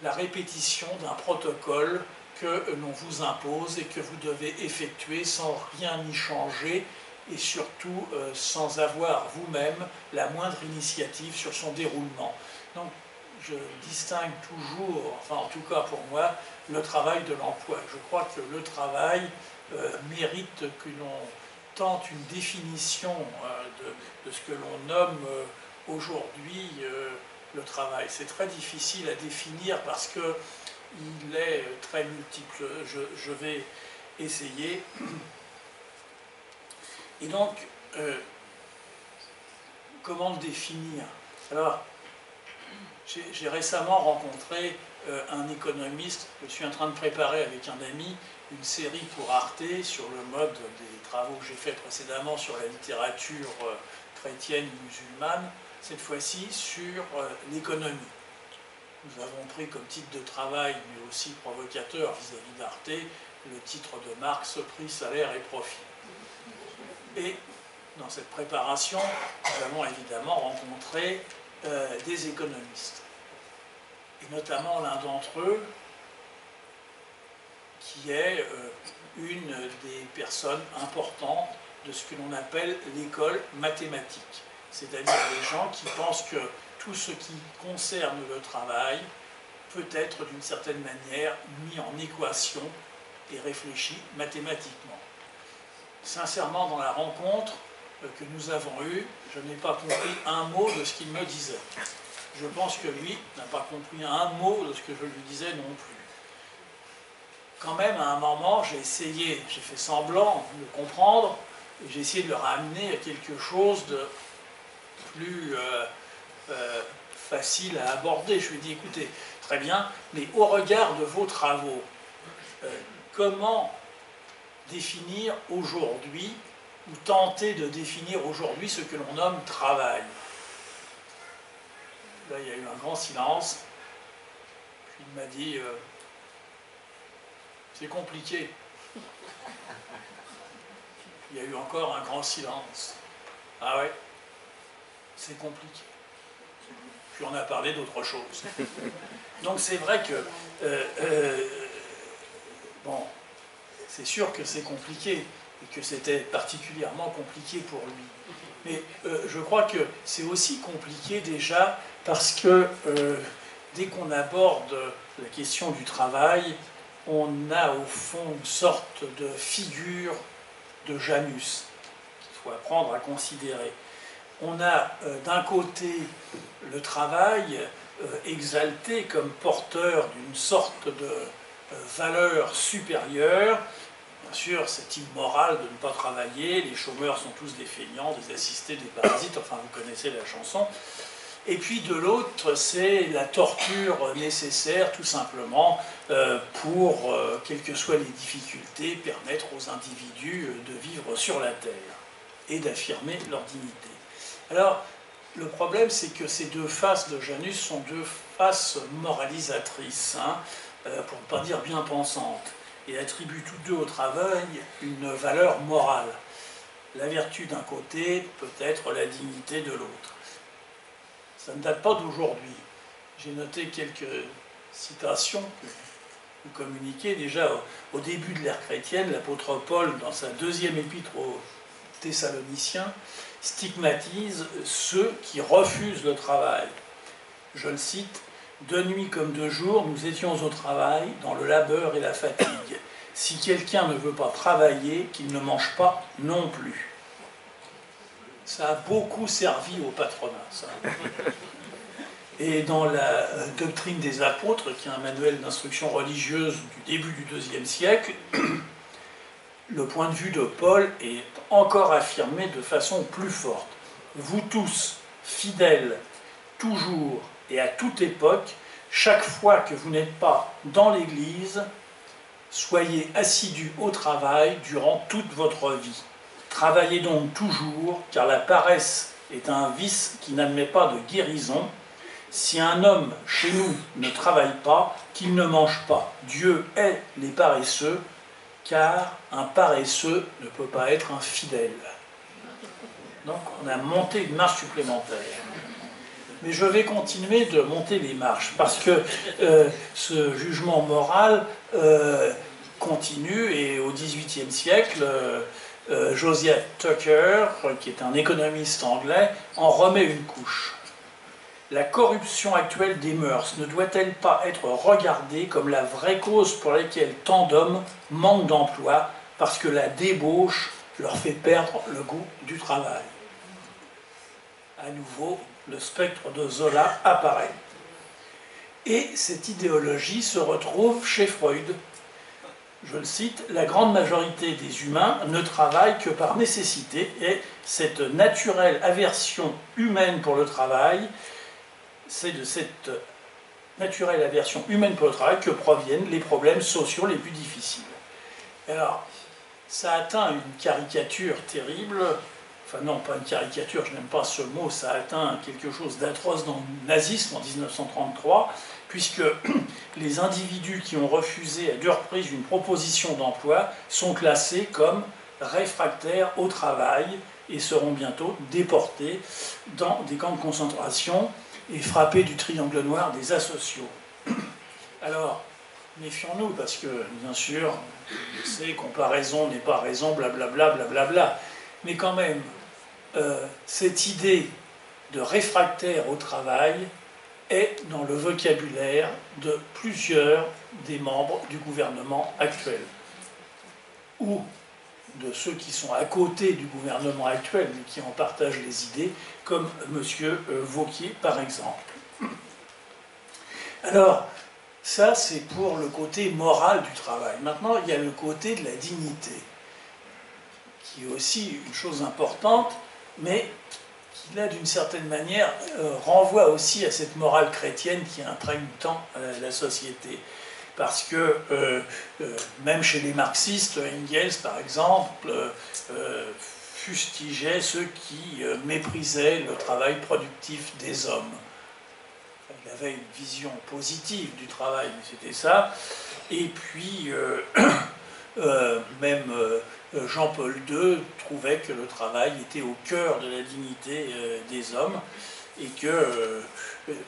la répétition d'un protocole que l'on vous impose et que vous devez effectuer sans rien y changer et surtout euh, sans avoir vous-même la moindre initiative sur son déroulement. Donc je distingue toujours, enfin en tout cas pour moi, le travail de l'emploi. Je crois que le travail euh, mérite que l'on tente une définition euh, de, ce que l'on nomme aujourd'hui le travail. C'est très difficile à définir parce qu'il est très multiple. je vais essayer. Et donc, euh, comment le définir? Alors, j'ai récemment rencontré euh, un économiste, je suis en train de préparer avec un ami une série pour Arte sur le mode des travaux que j'ai fait précédemment sur la littérature euh, chrétienne musulmane, cette fois-ci sur l'économie. Nous avons pris comme titre de travail, mais aussi provocateur vis-à-vis d'Arte, le titre de Marx, prix, salaire et profit. Et dans cette préparation, nous avons évidemment rencontré euh, des économistes, et notamment l'un d'entre eux, qui est euh, une des personnes importantes de ce que l'on appelle l'école mathématique, c'est-à-dire des gens qui pensent que tout ce qui concerne le travail peut être d'une certaine manière mis en équation et réfléchi mathématiquement. Sincèrement, dans la rencontre que nous avons eue, je n'ai pas compris un mot de ce qu'il me disait. Je pense que lui n'a pas compris un mot de ce que je lui disais non plus. Quand même, à un moment, j'ai essayé, j'ai fait semblant de comprendre, et j'ai essayé de le ramener à quelque chose de plus euh, euh, facile à aborder. Je lui ai dit, écoutez, très bien, mais au regard de vos travaux, comment définir aujourd'hui, ou tenter de définir aujourd'hui ce que l'on nomme travail. Là, il y a eu un grand silence. Puis il m'a dit, euh, c'est compliqué. il y a eu encore un grand silence. Ah ouais, c'est compliqué. Puis on a parlé d'autre chose. Donc c'est vrai que, euh, euh, bon, c'est sûr que c'est compliqué et que c'était particulièrement compliqué pour lui. Mais euh, je crois que c'est aussi compliqué déjà parce que dès qu'on aborde la question du travail, on a au fond une sorte de figure de Janus qu'il faut apprendre à considérer. On a euh, d'un côté le travail euh, exalté comme porteur d'une sorte de euh, valeur supérieure. Sûr, c'est immoral de ne pas travailler, les chômeurs sont tous des feignants, des assistés, des parasites, enfin vous connaissez la chanson. Et puis de l'autre, c'est la torture nécessaire tout simplement euh, pour, euh, quelles que soient les difficultés, permettre aux individus euh, de vivre sur la Terre et d'affirmer leur dignité. Alors, le problème, c'est que ces deux faces de Janus sont deux faces moralisatrices, hein, pour ne pas dire bien pensantes, et attribuent toutes deux au travail une valeur morale. La vertu d'un côté, peut-être la dignité de l'autre. Ça ne date pas d'aujourd'hui. J'ai noté quelques citations vous communiquez. Déjà, au début de l'ère chrétienne, l'apôtre Paul, dans sa deuxième épître aux Thessaloniciens, stigmatise ceux qui refusent le travail. Je le cite, De nuit comme de jour, nous étions au travail, dans le labeur et la fatigue. Si quelqu'un ne veut pas travailler, qu'il ne mange pas non plus. Ça a beaucoup servi au patronat, ça. Et dans la euh, doctrine des apôtres, qui est un manuel d'instruction religieuse du début du IIe siècle, le point de vue de Paul est encore affirmé de façon plus forte. Vous tous, fidèles, toujours et à toute époque, chaque fois que vous n'êtes pas dans l'Église, soyez assidus au travail durant toute votre vie. Travaillez donc toujours, car la paresse est un vice qui n'admet pas de guérison. Si un homme chez nous ne travaille pas, qu'il ne mange pas. Dieu est les paresseux, car un paresseux ne peut pas être un fidèle. Donc on a monté une marche supplémentaire. Mais je vais continuer de monter les marches, parce que euh, ce jugement moral euh, continue, et au XVIIIe siècle, euh, euh, Josiah Tucker, qui est un économiste anglais, en remet une couche. La corruption actuelle des mœurs ne doit-elle pas être regardée comme la vraie cause pour laquelle tant d'hommes manquent d'emploi parce que la débauche leur fait perdre le goût du travail? À nouveau, le spectre de Zola apparaît. Et cette idéologie se retrouve chez Freud, je le cite, la grande majorité des humains ne travaillent que par nécessité et cette naturelle aversion humaine pour le travail, c'est de cette naturelle aversion humaine pour le travail que proviennent les problèmes sociaux les plus difficiles. Alors, ça atteint une caricature terrible, enfin non, pas une caricature, je n'aime pas ce mot, ça atteint quelque chose d'atroce dans le nazisme en 1933, puisque les individus qui ont refusé à deux reprises une proposition d'emploi sont classés comme réfractaires au travail et seront bientôt déportés dans des camps de concentration et frappés du triangle noir des asociaux. Alors, méfions-nous, parce que, bien sûr, on sait comparaison n'est pas raison, blablabla, blablabla. Mais quand même, euh, cette idée de réfractaire au travail, est dans le vocabulaire de plusieurs des membres du gouvernement actuel, ou de ceux qui sont à côté du gouvernement actuel, mais qui en partagent les idées, comme M. Vauquier par exemple. Alors, ça c'est pour le côté moral du travail. Maintenant, il y a le côté de la dignité, qui est aussi une chose importante, mais là, d'une certaine manière, euh, renvoie aussi à cette morale chrétienne qui imprègne tant euh, la société. Parce que euh, même chez les marxistes, Engels, par exemple, fustigeait ceux qui méprisaient le travail productif des hommes. Il avait une vision positive du travail, mais c'était ça. Et puis, même Jean-Paul II trouvait que le travail était au cœur de la dignité des hommes et que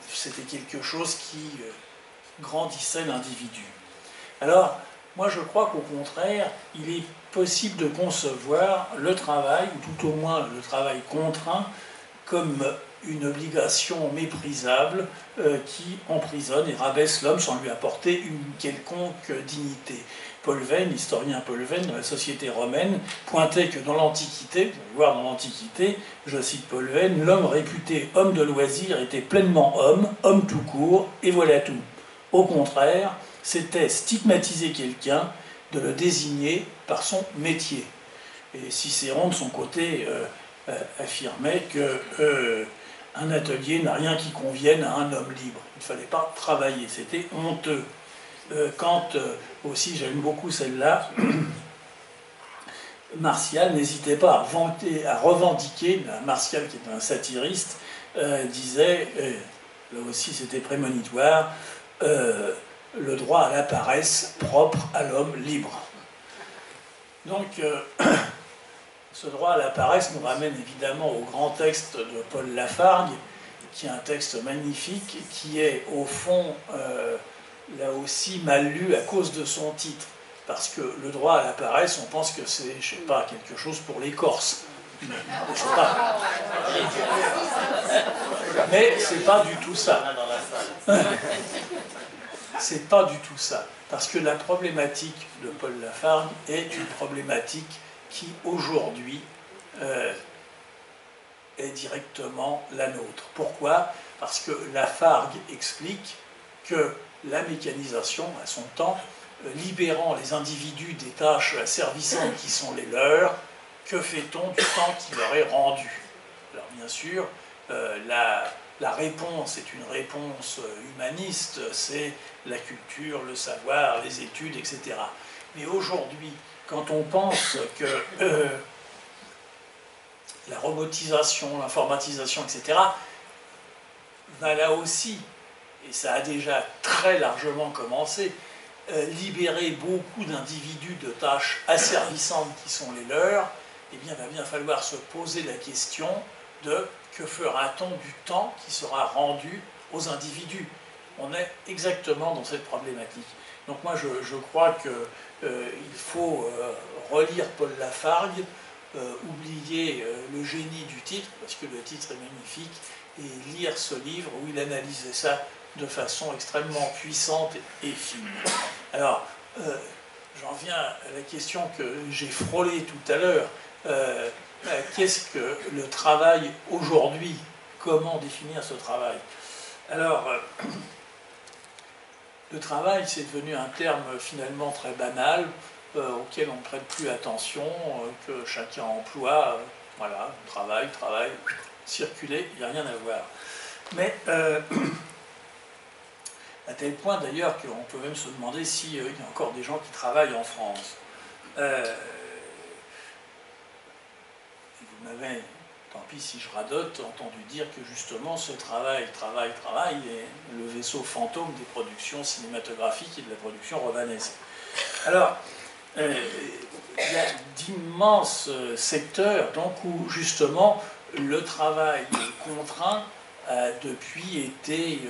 c'était quelque chose qui grandissait l'individu. Alors, moi je crois qu'au contraire, il est possible de concevoir le travail, ou tout au moins le travail contraint, comme une obligation méprisable euh, qui emprisonne et rabaisse l'homme sans lui apporter une quelconque dignité. Paul Venn, historien Paul Venn, dans la société romaine, pointait que dans l'Antiquité, vous voir dans l'Antiquité, je cite Paul Venn, l'homme réputé homme de loisir était pleinement homme, homme tout court, et voilà tout. Au contraire, c'était stigmatiser quelqu'un de le désigner par son métier. Et Cicéron, de son côté, euh, euh, affirmait que euh, un atelier n'a rien qui convienne à un homme libre. Il ne fallait pas travailler, c'était honteux. Quand aussi, j'aime beaucoup celle-là, Martial n'hésitait pas à, revendiquer, Martial qui est un satiriste, disait, là aussi c'était prémonitoire, le droit à la paresse propre à l'homme libre. Donc, euh, ce droit à la paresse nous ramène évidemment au grand texte de Paul Lafargue, qui est un texte magnifique, qui est au fond, euh, là aussi, mal lu à cause de son titre. Parce que le droit à la paresse, on pense que c'est, je sais pas, quelque chose pour les Corses. Pas. Mais c'est pas du tout ça. C'est pas du tout ça. Parce que la problématique de Paul Lafargue est une problématique qui aujourd'hui euh, est directement la nôtre. Pourquoi? Parce que Lafargue explique que la mécanisation, à son temps, euh, libérant les individus des tâches asservissantes qui sont les leurs, que fait-on du temps qui leur est rendu? Alors bien sûr, euh, la, réponse est une réponse humaniste, c'est la culture, le savoir, les études, etc. Mais aujourd'hui, quand on pense que euh, la robotisation, l'informatisation, etc., va là aussi, et ça a déjà très largement commencé, euh, libérer beaucoup d'individus de tâches asservissantes qui sont les leurs, eh bien, il va bien falloir se poser la question de que fera-t-on du temps qui sera rendu aux individus? On est exactement dans cette problématique. Donc moi, je, crois qu'il euh, faut euh, relire Paul Lafargue, oublier le génie du titre, parce que le titre est magnifique, et lire ce livre où il analysait ça de façon extrêmement puissante et fine. Alors, j'en viens à la question que j'ai frôlée tout à l'heure. Euh, qu'est-ce que le travail aujourd'hui Comment définir ce travail? Alors, euh, le travail, c'est devenu un terme finalement très banal, euh, auquel on ne prête plus attention, que chacun emploie. voilà, travail, travail, circuler, il n'y a rien à voir. Mais à tel point d'ailleurs qu'on peut même se demander s'il y a encore des gens qui travaillent en France m'avez, tant pis si je radote, entendu dire que justement ce travail, travail, travail est le vaisseau fantôme des productions cinématographiques et de la production romanesque. Alors, euh, il y a d'immenses secteurs donc, où justement le travail contraint a depuis été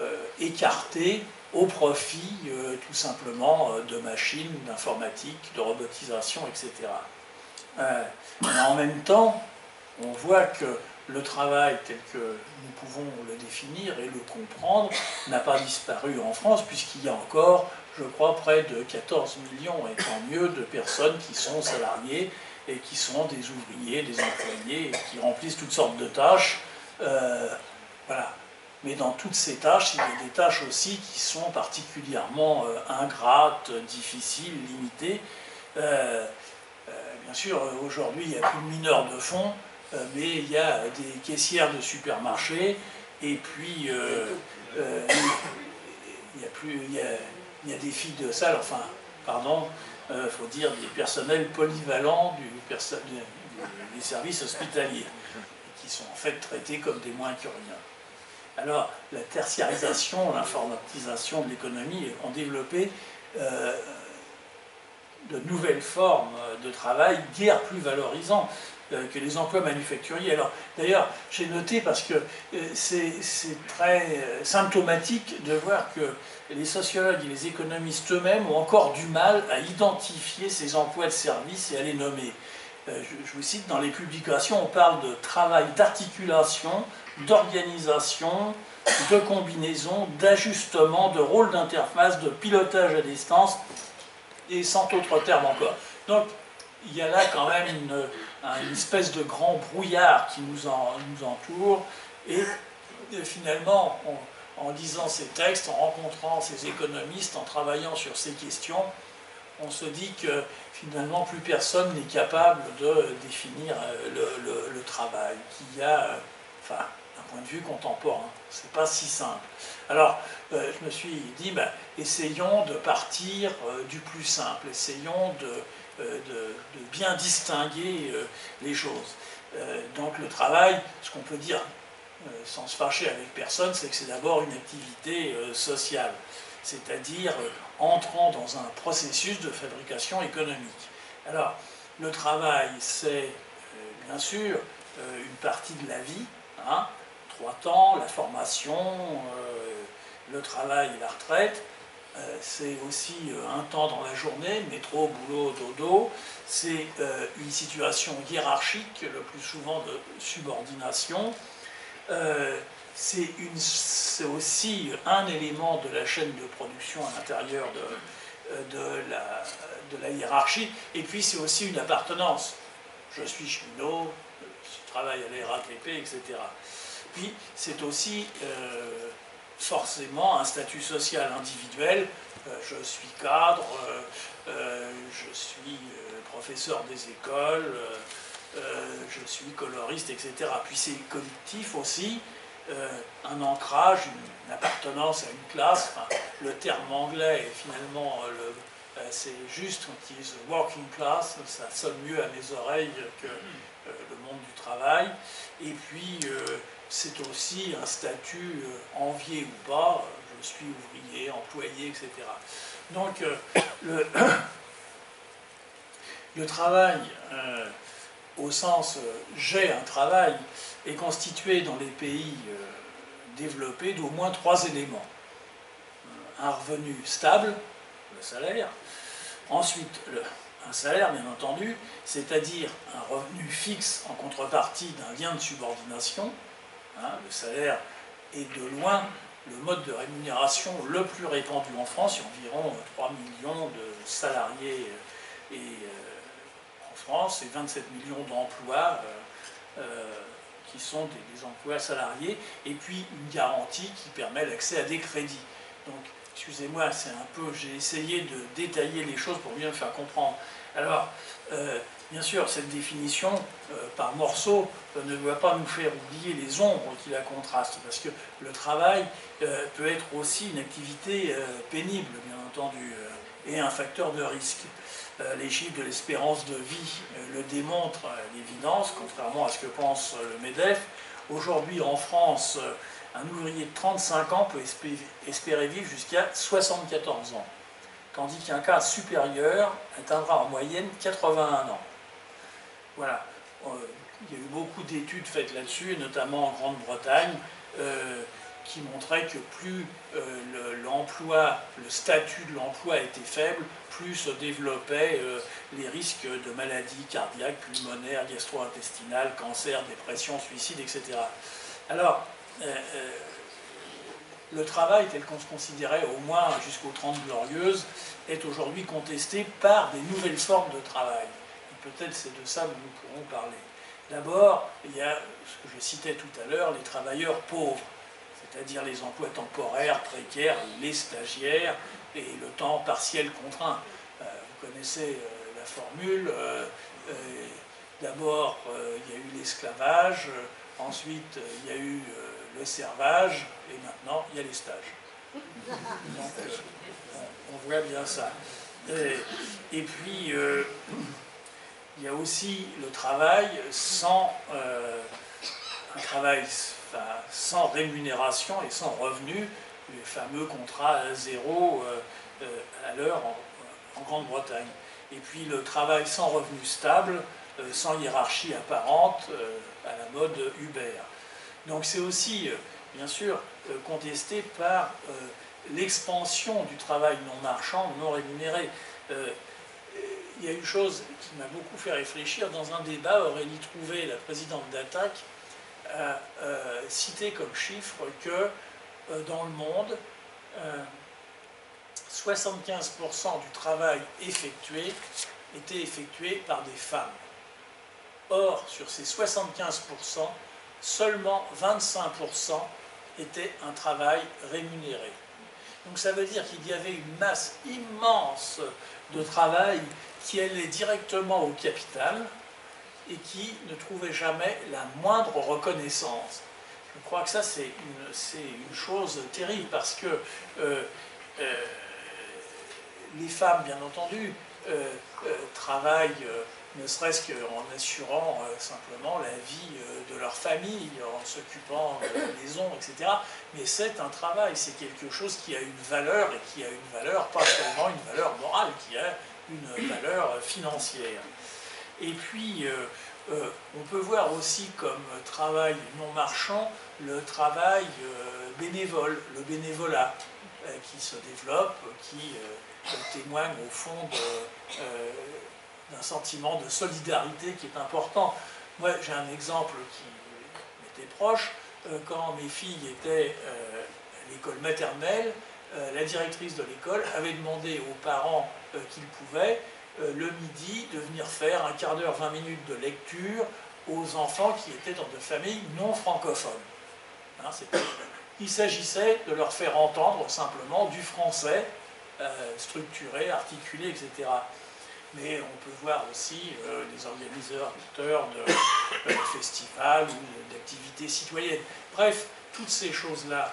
euh, euh, écarté au profit tout simplement de machines, d'informatique, de robotisation, etc. Euh, mais en même temps, on voit que le travail tel que nous pouvons le définir et le comprendre n'a pas disparu en France, puisqu'il y a encore, je crois, près de 14 millions, et tant mieux, de personnes qui sont salariées et qui sont des ouvriers, des employés, et qui remplissent toutes sortes de tâches. Euh, voilà. Mais dans toutes ces tâches, il y a des tâches aussi qui sont particulièrement euh, ingrates, difficiles, limitées. Bien sûr, euh, aujourd'hui, il n'y a plus de mineurs de fonds, euh, mais il y a des caissières de supermarchés, et puis euh, il, y a il, y des filles de salle, enfin, pardon, il faut dire des personnels polyvalents du, des services hospitaliers, qui sont en fait traités comme des moins que. Alors, la tertiarisation, l'informatisation de l'économie ont développé de nouvelles formes de travail guère plus valorisants que les emplois manufacturiers. Alors, d'ailleurs, j'ai noté parce que c'est très symptomatique de voir que les sociologues et les économistes eux-mêmes ont encore du mal à identifier ces emplois de service et à les nommer. Je vous cite, dans les publications, on parle de travail d'articulation, d'organisation, de combinaison, d'ajustement, de rôle d'interface, de pilotage à distance, et sans autre terme encore. Donc, il y a là quand même une, espèce de grand brouillard qui nous, nous entoure, et, finalement, en lisant ces textes, en rencontrant ces économistes, en travaillant sur ces questions, on se dit que finalement plus personne n'est capable de définir euh, le, travail, qu'il y a, euh, enfin, point de vue contemporain. C'est pas si simple. Alors, euh, je me suis dit, ben, essayons de partir du plus simple, essayons de, de, bien distinguer les choses. donc, le travail, ce qu'on peut dire, sans se fâcher avec personne, c'est que c'est d'abord une activité sociale, c'est-à-dire entrant dans un processus de fabrication économique. Alors, le travail, c'est bien sûr une partie de la vie, hein, trois temps, la formation, euh, le travail et la retraite. Euh, c'est aussi euh, un temps dans la journée, métro, boulot, dodo. C'est une situation hiérarchique, le plus souvent de subordination. C'est aussi un élément de la chaîne de production à l'intérieur de, de, la, hiérarchie. Et puis c'est aussi une appartenance. Je suis cheminot, je travaille à la RATP, etc. Puis c'est aussi euh, forcément un statut social individuel. Euh, je suis cadre, euh, je suis professeur des écoles, je suis coloriste, etc. Puis c'est collectif aussi, un ancrage, une, appartenance à une classe. le terme anglais est finalement c'est juste il dit working class, ça sonne mieux à mes oreilles que le monde du travail. Et puis, c'est aussi un statut euh, envié ou pas, je suis ouvrier, employé, etc. Donc euh, le, travail, euh, au sens j'ai un travail, est constitué dans les pays développés d'au moins trois éléments. Un revenu stable, le salaire, ensuite un salaire bien entendu, c'est-à-dire un revenu fixe en contrepartie d'un lien de subordination, Hein, le salaire est de loin le mode de rémunération le plus répandu en France. Il y a environ 3 millions de salariés euh, et, euh, France et 27 millions d'emplois euh, qui sont des, emplois salariés. Et puis une garantie qui permet l'accès à des crédits. Donc, excusez-moi, c'est un peu, j'ai essayé de détailler les choses pour bien me faire comprendre. Alors, Bien sûr, cette définition, euh, par morceaux, euh, ne doit pas nous faire oublier les ombres qui la contrastent, parce que le travail euh, peut être aussi une activité pénible, bien entendu, et un facteur de risque. Les chiffres de l'espérance de vie le démontrent à l'évidence, contrairement à ce que pense le MEDEF. Aujourd'hui, en France, un ouvrier de 35 ans peut espérer vivre jusqu'à 74 ans, tandis qu'un cas supérieur atteindra en moyenne 81 ans. Voilà. Euh, il y a eu beaucoup d'études faites là-dessus, notamment en Grande-Bretagne, euh, qui montraient que plus euh, l'emploi, le, statut de l'emploi était faible, plus se développaient les risques de maladies cardiaques, pulmonaires, gastro-intestinales, cancer, dépression, suicide, etc. Alors, le travail tel qu'on se considérait au moins jusqu'aux 30 glorieuses est aujourd'hui contesté par des nouvelles formes de travail peut-être c'est de ça que nous pourrons parler. D'abord, il y a ce que je citais tout à l'heure, les travailleurs pauvres, c'est-à-dire les emplois temporaires, précaires, les stagiaires et le temps partiel contraint. Euh, vous connaissez euh, la formule. Euh, d'abord, il y a eu l'esclavage, ensuite, il y a eu le servage, et maintenant, il y a les stages. On, voit bien ça. et puis, il y a aussi le travail sans un travail sans rémunération et sans revenu, les fameux contrats à zéro euh, euh, à l'heure en, Grande-Bretagne. et puis le travail sans revenu stable, sans hiérarchie apparente, à la mode Uber. Donc c'est aussi, bien sûr, contesté par l'expansion du travail non marchand, non rémunéré. il y a une chose qui m'a beaucoup fait réfléchir. Dans un débat, Aurélie Trouvé, la présidente d'Attaque, a cité comme chiffre que dans le monde, 75% du travail effectué était effectué par des femmes. Or, sur ces 75%, seulement 25% était un travail rémunéré. Donc ça veut dire qu'il y avait une masse immense de travail qui allait directement au capital et qui ne trouvait jamais la moindre reconnaissance. Je crois que ça, c'est une, une, chose terrible parce que euh, euh, les femmes, bien entendu, euh, travaillent ne serait-ce qu'en assurant simplement la vie de leur famille, en s'occupant de la maison, etc. Mais c'est un travail, c'est quelque chose qui a une valeur et qui a une valeur, pas seulement une valeur morale, qui a une valeur financière. Et puis, on peut voir aussi comme travail non marchand le travail bénévole, le bénévolat qui se développe, qui témoigne au fond euh, d'un sentiment de solidarité qui est important. Moi, j'ai un exemple qui m'était proche. Euh, quand mes filles étaient euh, à l'école maternelle, la directrice de l'école avait demandé aux parents qu'ils pouvaient, le midi, de venir faire un quart d'heure, 20 minutes de lecture aux enfants qui étaient dans de familles non francophones. Hein, il s'agissait de leur faire entendre simplement du français euh, structuré, articulé, etc. Mais on peut voir aussi euh, les organisateurs de, euh, festivals ou d'activités citoyennes. Bref, toutes ces choses-là,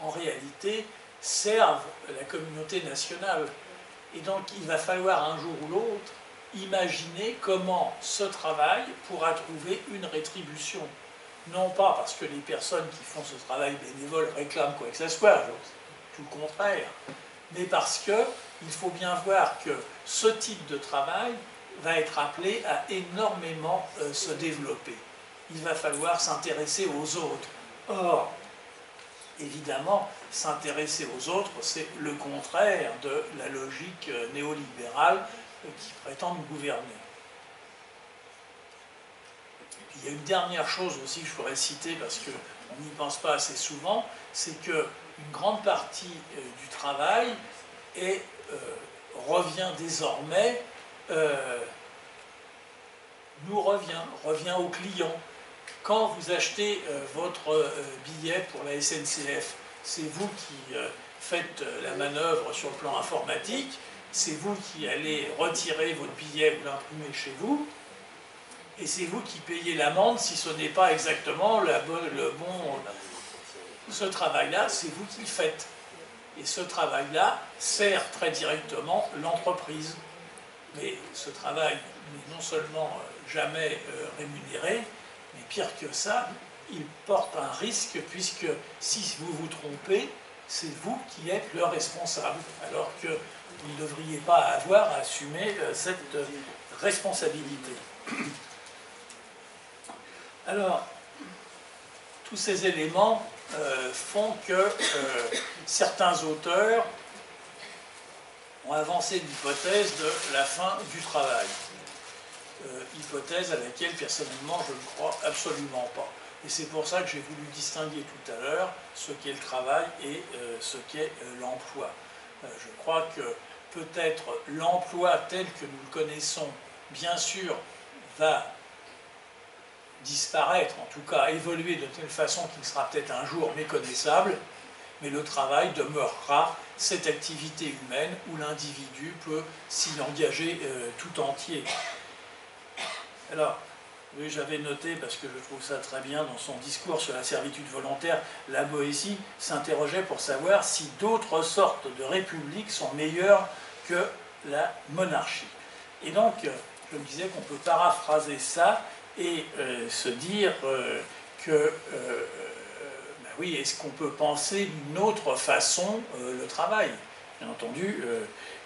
en réalité, servent la communauté nationale. Et donc, il va falloir un jour ou l'autre imaginer comment ce travail pourra trouver une rétribution. Non pas parce que les personnes qui font ce travail bénévole réclament quoi que ce soit, tout le contraire, mais parce qu'il faut bien voir que ce type de travail va être appelé à énormément euh, se développer. Il va falloir s'intéresser aux autres. Or, évidemment, s'intéresser aux autres, c'est le contraire de la logique euh, néolibérale euh, qui prétend nous gouverner. Il y a une dernière chose aussi que je pourrais citer parce qu'on n'y pense pas assez souvent, c'est que une grande partie euh, du travail revient désormais, nous revient, revient au client. Quand vous achetez votre billet pour la SNCF, c'est vous qui faites la manœuvre sur le plan informatique, c'est vous qui allez retirer votre billet ou l'imprimer chez vous, et c'est vous qui payez l'amende si ce n'est pas exactement le bon ce travail-là, c'est vous qui le faites. Et ce travail-là sert très directement l'entreprise. Mais ce travail n'est non seulement euh, jamais euh, rémunéré, pire que ça, il porte un risque puisque si vous vous trompez, c'est vous qui êtes le responsable, alors que vous ne devriez pas avoir à assumer euh, cette responsabilité. Alors, tous ces éléments euh, font que euh, certains auteurs ont avancé l'hypothèse de la fin du travail. Euh, hypothèse à laquelle personnellement je ne crois absolument pas. Et c'est pour ça que j'ai voulu distinguer tout à l'heure ce qu'est le travail et ce qu'est l'emploi. je crois que peut-être l'emploi tel que nous le connaissons, bien sûr, va disparaître, en tout cas évoluer de telle façon qu'il sera peut-être un jour méconnaissable, mais le travail demeurera cette activité humaine où l'individu peut s'y engager euh, tout entier. Alors, oui, j'avais noté, parce que je trouve ça très bien, dans son discours sur la servitude volontaire, la Boétie s'interrogeait pour savoir si d'autres sortes de républiques sont meilleures que la monarchie. Et donc, je me disais qu'on peut paraphraser ça et euh, se dire euh, que, euh, ben oui, est-ce qu'on peut penser d'une autre façon le travail? Bien entendu,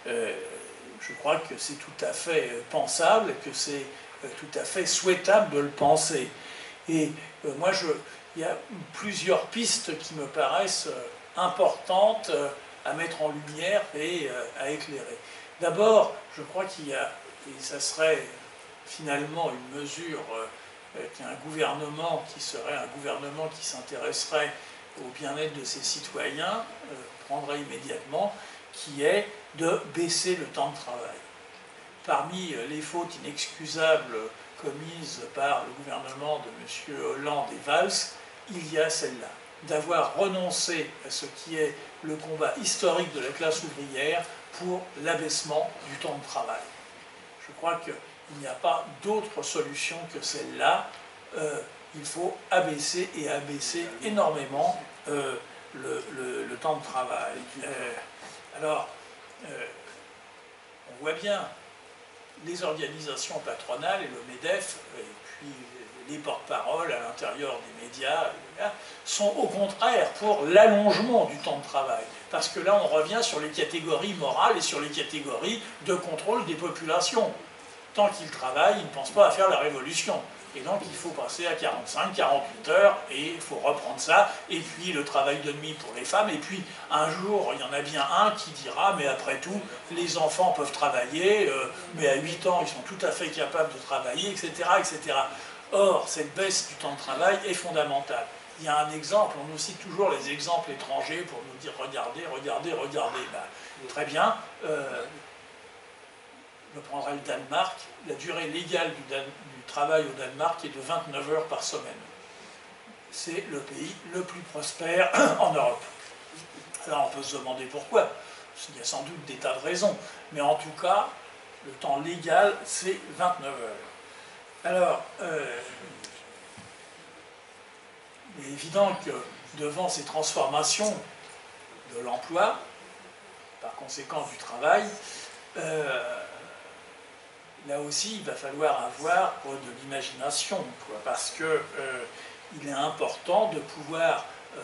je crois que c'est tout à fait pensable, que c'est tout à fait souhaitable de le penser. Et moi, je, il y a plusieurs pistes qui me paraissent importantes à mettre en lumière et à éclairer. D'abord, je crois qu'il y a, et ça serait finalement une mesure qu'un gouvernement qui serait un gouvernement qui s'intéresserait au bien-être de ses citoyens euh, prendrait immédiatement, qui est de baisser le temps de travail. Parmi euh, les fautes inexcusables commises par le gouvernement de M. Hollande et Valls, il y a celle-là, d'avoir renoncé à ce qui est le combat historique de la classe ouvrière pour l'abaissement du temps de travail. Je crois qu'il n'y a pas d'autre solution que celle-là. Euh, il faut abaisser et abaisser énormément euh, le, temps de travail. Alors, on voit bien les organisations patronales et le MEDEF, et puis les porte-paroles à l'intérieur des médias, sont au contraire pour l'allongement du temps de travail. Parce que là, on revient sur les catégories morales et sur les catégories de contrôle des populations. Tant qu'ils travaillent, ils ne pensent pas à faire la révolution. Et donc il faut passer à 45, 48 heures, et il faut reprendre ça. Et puis le travail de nuit pour les femmes. Et puis un jour, il y en a bien un qui dira, mais après tout, les enfants peuvent travailler, euh, mais à 8 ans, ils sont tout à fait capables de travailler, etc. etc. Or, cette baisse du temps de travail est fondamentale. Il y a un exemple, on nous cite toujours les exemples étrangers pour nous dire regardez, regardez, regardez. Ben, très bien. Euh, je prendrai le Danemark. La durée légale du, Dan travail au Danemark est de 29 heures par semaine. C'est le pays le plus prospère en Europe. Alors on peut se demander pourquoi. Il y a sans doute des tas de raisons. Mais en tout cas, le temps légal, c'est 29 heures. Alors, euh, il est évident que devant ces transformations de l'emploi, par conséquent du travail, euh, là aussi, il va falloir avoir de l'imagination, parce que euh, il est important de pouvoir euh,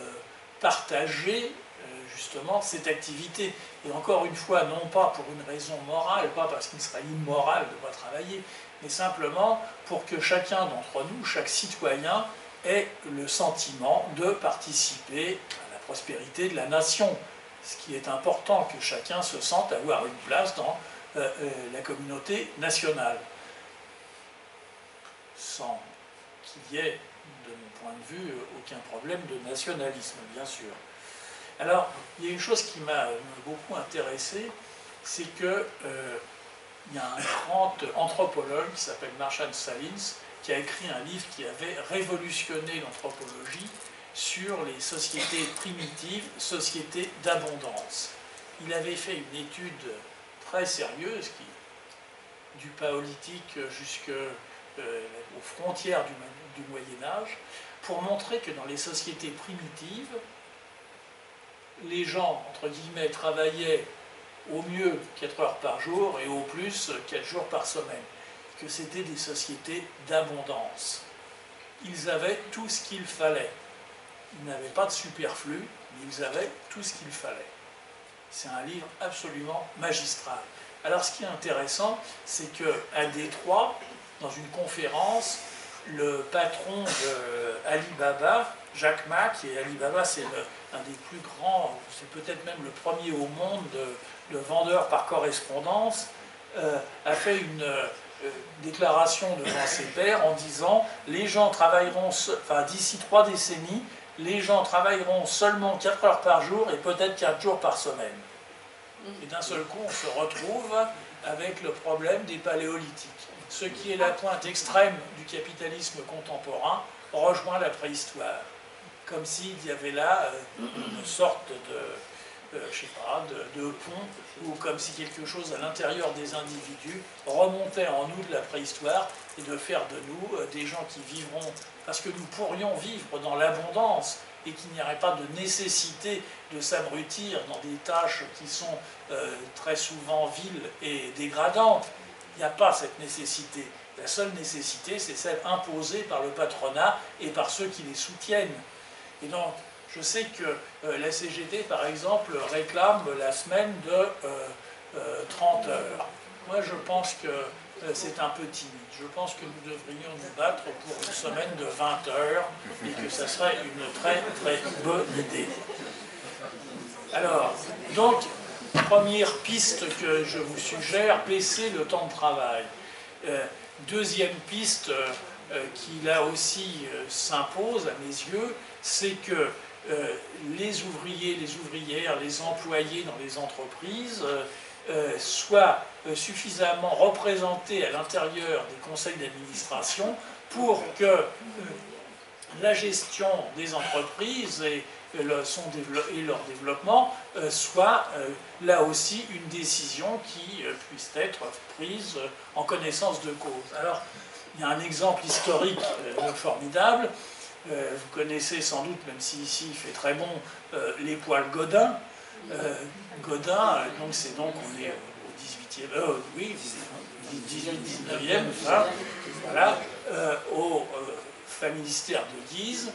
partager euh, justement cette activité. Et encore une fois, non pas pour une raison morale, pas parce qu'il serait immoral de ne pas travailler, mais simplement pour que chacun d'entre nous, chaque citoyen, ait le sentiment de participer à la prospérité de la nation. Ce qui est important que chacun se sente avoir une place dans euh, euh, la communauté nationale, sans qu'il y ait, de mon point de vue, aucun problème de nationalisme, bien sûr. Alors, il y a une chose qui m'a beaucoup intéressé, c'est qu'il euh, y a un grand anthropologue qui s'appelle Marshall Salins, qui a écrit un livre qui avait révolutionné l'anthropologie sur les sociétés primitives, sociétés d'abondance. Il avait fait une étude très sérieuse, qui, du paléolithique jusqu'aux euh, frontières du, du Moyen Âge, pour montrer que dans les sociétés primitives, les gens, entre guillemets, travaillaient au mieux 4 heures par jour et au plus 4 jours par semaine, que c'était des sociétés d'abondance. Ils avaient tout ce qu'il fallait. Ils n'avaient pas de superflu, mais ils avaient tout ce qu'il fallait. C'est un livre absolument magistral. Alors ce qui est intéressant, c'est qu'à Détroit, dans une conférence, le patron d'Alibaba, Jack Ma, qui est Alibaba, c'est un des plus grands, c'est peut-être même le premier au monde de, vendeurs par correspondance, euh, a fait une euh, déclaration devant ses pairs en disant les gens travailleront, enfin d'ici trois décennies, les gens travailleront seulement 4 heures par jour et peut-être 4 jours par semaine. Et d'un seul coup, on se retrouve avec le problème des paléolithiques. Ce qui est la pointe extrême du capitalisme contemporain rejoint la préhistoire. Comme s'il y avait là euh, une sorte de, euh, pas, de, pont, ou comme si quelque chose à l'intérieur des individus remontait en nous de la préhistoire et de faire de nous euh, des gens qui vivront, parce que nous pourrions vivre dans l'abondance, et qu'il n'y aurait pas de nécessité de s'abrutir dans des tâches qui sont euh, très souvent viles et dégradantes. Il n'y a pas cette nécessité. La seule nécessité, c'est celle imposée par le patronat et par ceux qui les soutiennent. Et donc, je sais que euh, la CGT, par exemple, réclame la semaine de 30 heures. Moi, je pense que c'est un peu timide. Je pense que nous devrions nous battre pour une semaine de 20 heures et que ça serait une très très bonne idée. Alors, donc, première piste que je vous suggère, baisser le temps de travail. deuxième piste, euh, qui là aussi euh, s'impose à mes yeux, c'est que euh, les ouvriers, les ouvrières, les employés dans les entreprises soient suffisamment représentés à l'intérieur des conseils d'administration pour que la gestion des entreprises et, leur développement soit là aussi une décision qui puisse être prise en connaissance de cause. Alors, il y a un exemple historique euh, formidable. Euh, vous connaissez sans doute, même si ici il fait très bon, euh, les poils Godin. Godin, donc c'est donc on est au 18e, oui, 18-19e, voilà, au ministère de Guise.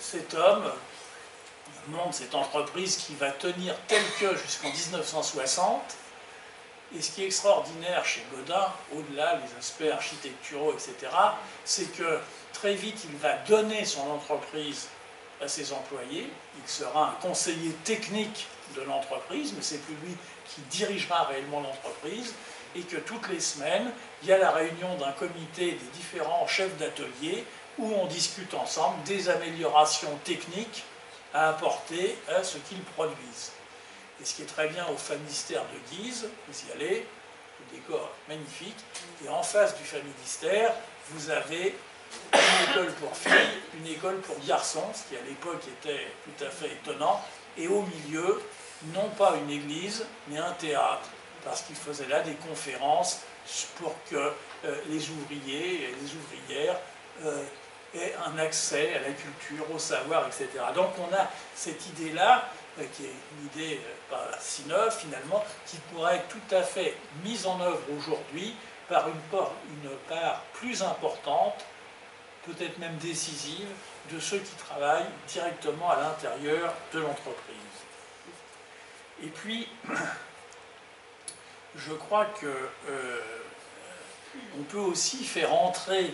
cet homme monte cette entreprise qui va tenir tel que jusqu'en 1960 et ce qui est extraordinaire chez Godin, au-delà des aspects architecturaux, etc., c'est que très vite, il va donner son entreprise à ses employés. Il sera un conseiller technique de l'entreprise, mais c'est plus lui qui dirigera réellement l'entreprise. Et que toutes les semaines, il y a la réunion d'un comité des différents chefs d'atelier où on discute ensemble des améliorations techniques à apporter à ce qu'ils produisent. Et ce qui est très bien au famistère de Guise, vous y allez, le décor magnifique, et en face du famistère, vous avez une école pour filles, une école pour garçons, ce qui à l'époque était tout à fait étonnant, et au milieu, non pas une église, mais un théâtre, parce qu'il faisait là des conférences pour que euh, les ouvriers et les ouvrières euh, aient un accès à la culture, au savoir, etc. Donc on a cette idée-là euh, qui est une idée pas si neuve finalement, qui pourrait être tout à fait mise en œuvre aujourd'hui par une part plus importante, peut-être même décisive, de ceux qui travaillent directement à l'intérieur de l'entreprise. Et puis, je crois que euh, on peut aussi faire entrer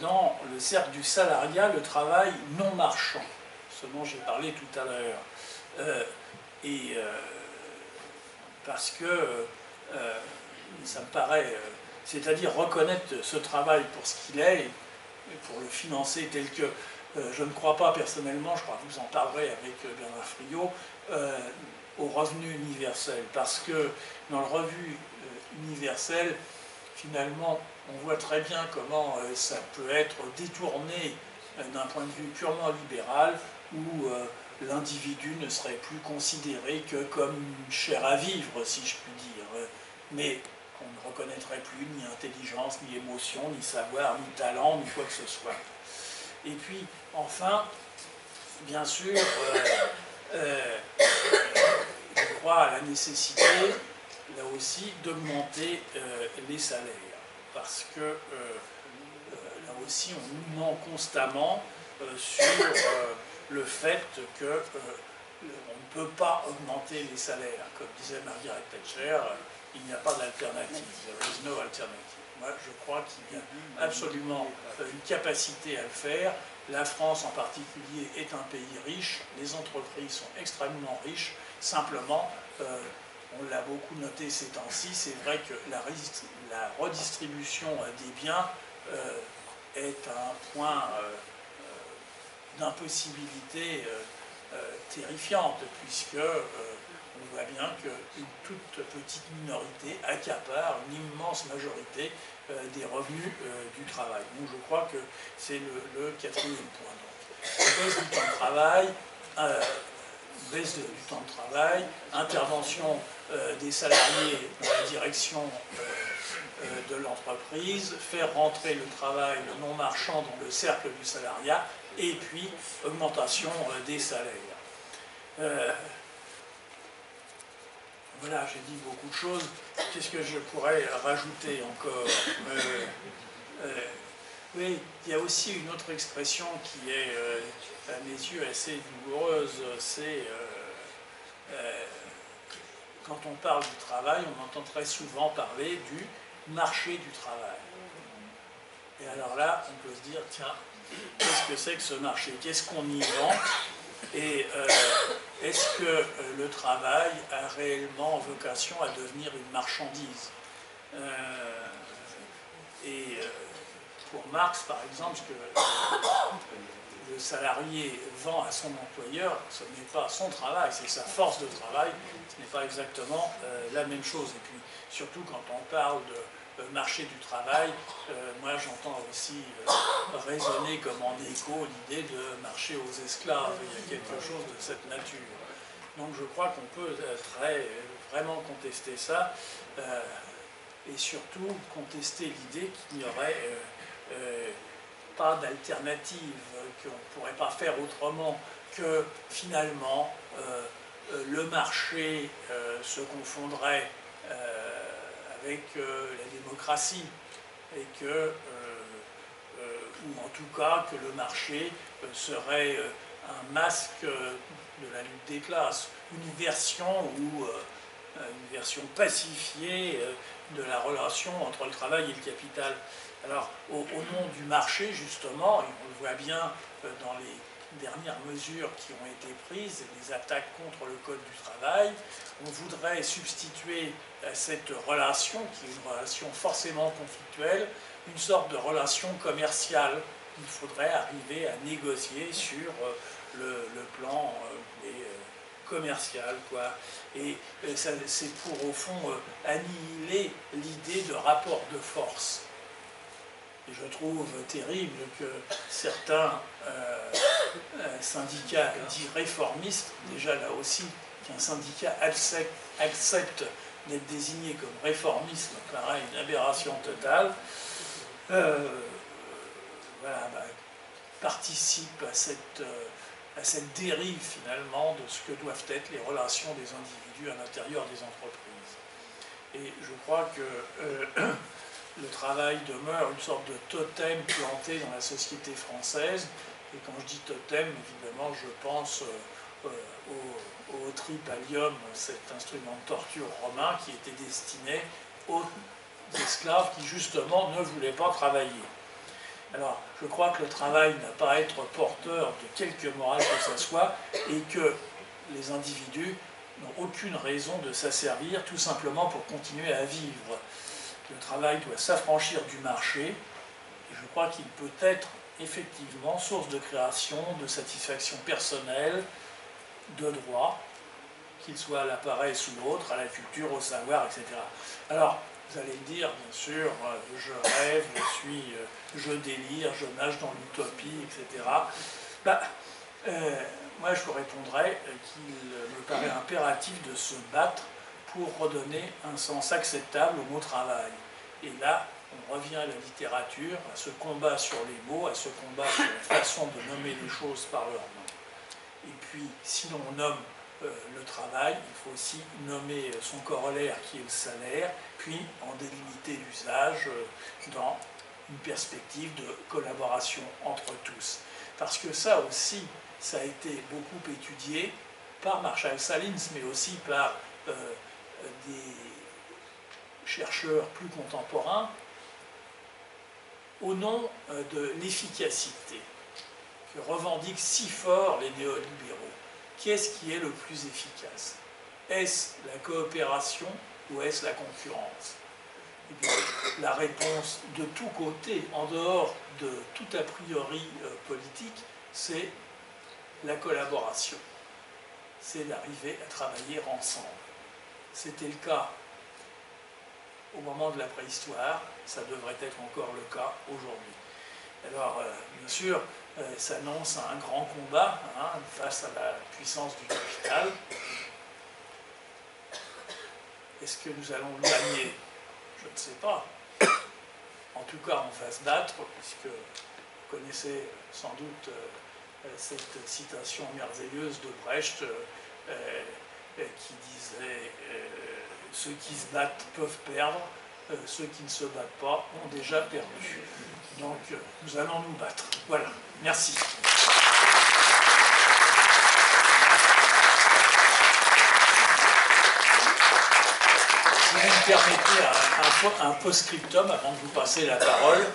dans le cercle du salariat le travail non marchand, ce dont j'ai parlé tout à l'heure. Euh, et euh, parce que ça me paraît, c'est-à-dire reconnaître ce travail pour ce qu'il est, pour le financer tel que je ne crois pas personnellement, je crois que vous en parlerez avec Bernard Friot, au revenu universel. Parce que dans le revenu universel, finalement, on voit très bien comment ça peut être détourné d'un point de vue purement libéral, où l'individu ne serait plus considéré que comme une chair à vivre, si je puis dire, mais qu'on ne reconnaîtrait plus ni intelligence, ni émotion, ni savoir, ni talent, ni quoi que ce soit. Et puis, enfin, bien sûr, euh, euh, je crois à la nécessité, là aussi, d'augmenter euh, les salaires, parce que là aussi, on nous ment constamment sur le fait que on ne peut pas augmenter les salaires. Comme disait Margaret Thatcher, il n'y a pas d'alternative. Moi, je crois qu'il y a absolument une capacité à le faire. La France en particulier est un pays riche, les entreprises sont extrêmement riches. Simplement, euh, on l'a beaucoup noté ces temps-ci, c'est vrai que la, redistribution des biens euh, est un point d'impossibilité euh, euh, terrifiante, puisque on voit bien qu'une toute petite minorité accapare une immense majorité des revenus du travail. Donc je crois que c'est le, quatrième point. Baisse du temps de travail, baisse du temps de travail, intervention des salariés dans la direction de l'entreprise, faire rentrer le travail non marchand dans le cercle du salariat, et puis augmentation euh, des salaires. Euh, voilà, j'ai dit beaucoup de choses. Qu'est-ce que je pourrais rajouter encore euh, Oui, il y a aussi une autre expression qui est, à mes yeux, assez douloureuse. C'est quand on parle du travail, on entend très souvent parler du marché du travail. Et alors là, on peut se dire, tiens, qu'est-ce que c'est que ce marché? Qu'est-ce qu'on y vend Et euh, est-ce que euh, le travail a réellement vocation à devenir une marchandise? Euh, Et pour Marx, par exemple, ce que le salarié vend à son employeur, ce n'est pas son travail, c'est sa force de travail, ce n'est pas exactement la même chose. Et puis, surtout quand on parle de marché du travail, euh, moi j'entends aussi euh, résonner comme en écho l'idée de marcher aux esclaves. Il y a quelque chose de cette nature. Donc je crois qu'on peut très, vraiment contester ça euh, et surtout contester l'idée qu'il n'y aurait pas d'alternative, qu'on ne pourrait pas faire autrement que finalement le marché se confondrait avec euh, la démocratie et que, euh, euh, ou en tout cas que le marché serait un masque de la lutte des classes, une version ou une version pacifiée de la relation entre le travail et le capital. Alors, au, nom du marché, justement, et on le voit bien dans les dernières mesures qui ont été prises, les attaques contre le Code du travail, on voudrait substituer à cette relation, qui est une relation forcément conflictuelle, une sorte de relation commerciale. Il faudrait arriver à négocier sur euh, le, plan euh, euh, commercial. Quoi. Et c'est pour, au fond, annihiler l'idée de rapport de force. Et je trouve terrible que certains syndicats dits réformistes, déjà là aussi, qu'un syndicat accepte, d'être désigné comme réformiste, pareil, une aberration totale, euh, voilà, bah, participe à cette, euh, à cette dérive finalement de ce que doivent être les relations des individus à l'intérieur des entreprises. Et je crois que euh, le travail demeure une sorte de totem planté dans la société française. Et quand je dis totem, évidemment, je pense au au tripalium, cet instrument de torture romain qui était destiné aux esclaves qui justement ne voulaient pas travailler. Alors, je crois que le travail n'a pas à être porteur de quelque morale que ce soit et que les individus n'ont aucune raison de s'asservir tout simplement pour continuer à vivre. Le travail doit s'affranchir du marché et je crois qu'il peut être effectivement source de création, de satisfaction personnelle, de droit, qu'il soit à l'appareil sous l'autre, à la culture, au savoir, etc. Alors, vous allez me dire, bien sûr, euh, je rêve, je suis, euh, je délire, je nage dans l'utopie, etc. Bah, euh, moi, je vous répondrais qu'il me paraît impératif de se battre pour redonner un sens acceptable au mot travail. Et là, on revient à la littérature, à ce combat sur les mots, à ce combat sur la façon de nommer les choses par leur nom. Et puis, si l'on nomme euh, le travail, il faut aussi nommer son corollaire qui est le salaire, puis en délimiter l'usage euh, dans une perspective de collaboration entre tous. Parce que ça aussi, ça a été beaucoup étudié par Marshall Salins, mais aussi par euh, des chercheurs plus contemporains, au nom de l'efficacité que revendiquent si fort les néolibéraux. Qu'est-ce qui est le plus efficace? Est-ce la coopération ou est-ce la concurrence? Eh La réponse de tous côtés, en dehors de tout a priori euh, politique, c'est la collaboration. C'est d'arriver à travailler ensemble. C'était le cas au moment de la préhistoire, ça devrait être encore le cas aujourd'hui. Alors, euh, bien sûr, euh, s'annonce un grand combat hein, face à la puissance du capital. Est-ce que nous allons gagner? Je ne sais pas. En tout cas, on va se battre, puisque vous connaissez sans doute euh, cette citation merveilleuse de Brecht euh, qui disait Ceux qui se battent peuvent perdre, ceux qui ne se battent pas ont déjà perdu. Donc nous allons nous battre. Voilà. Merci. vous me permettez un, post-scriptum avant de vous passer la parole.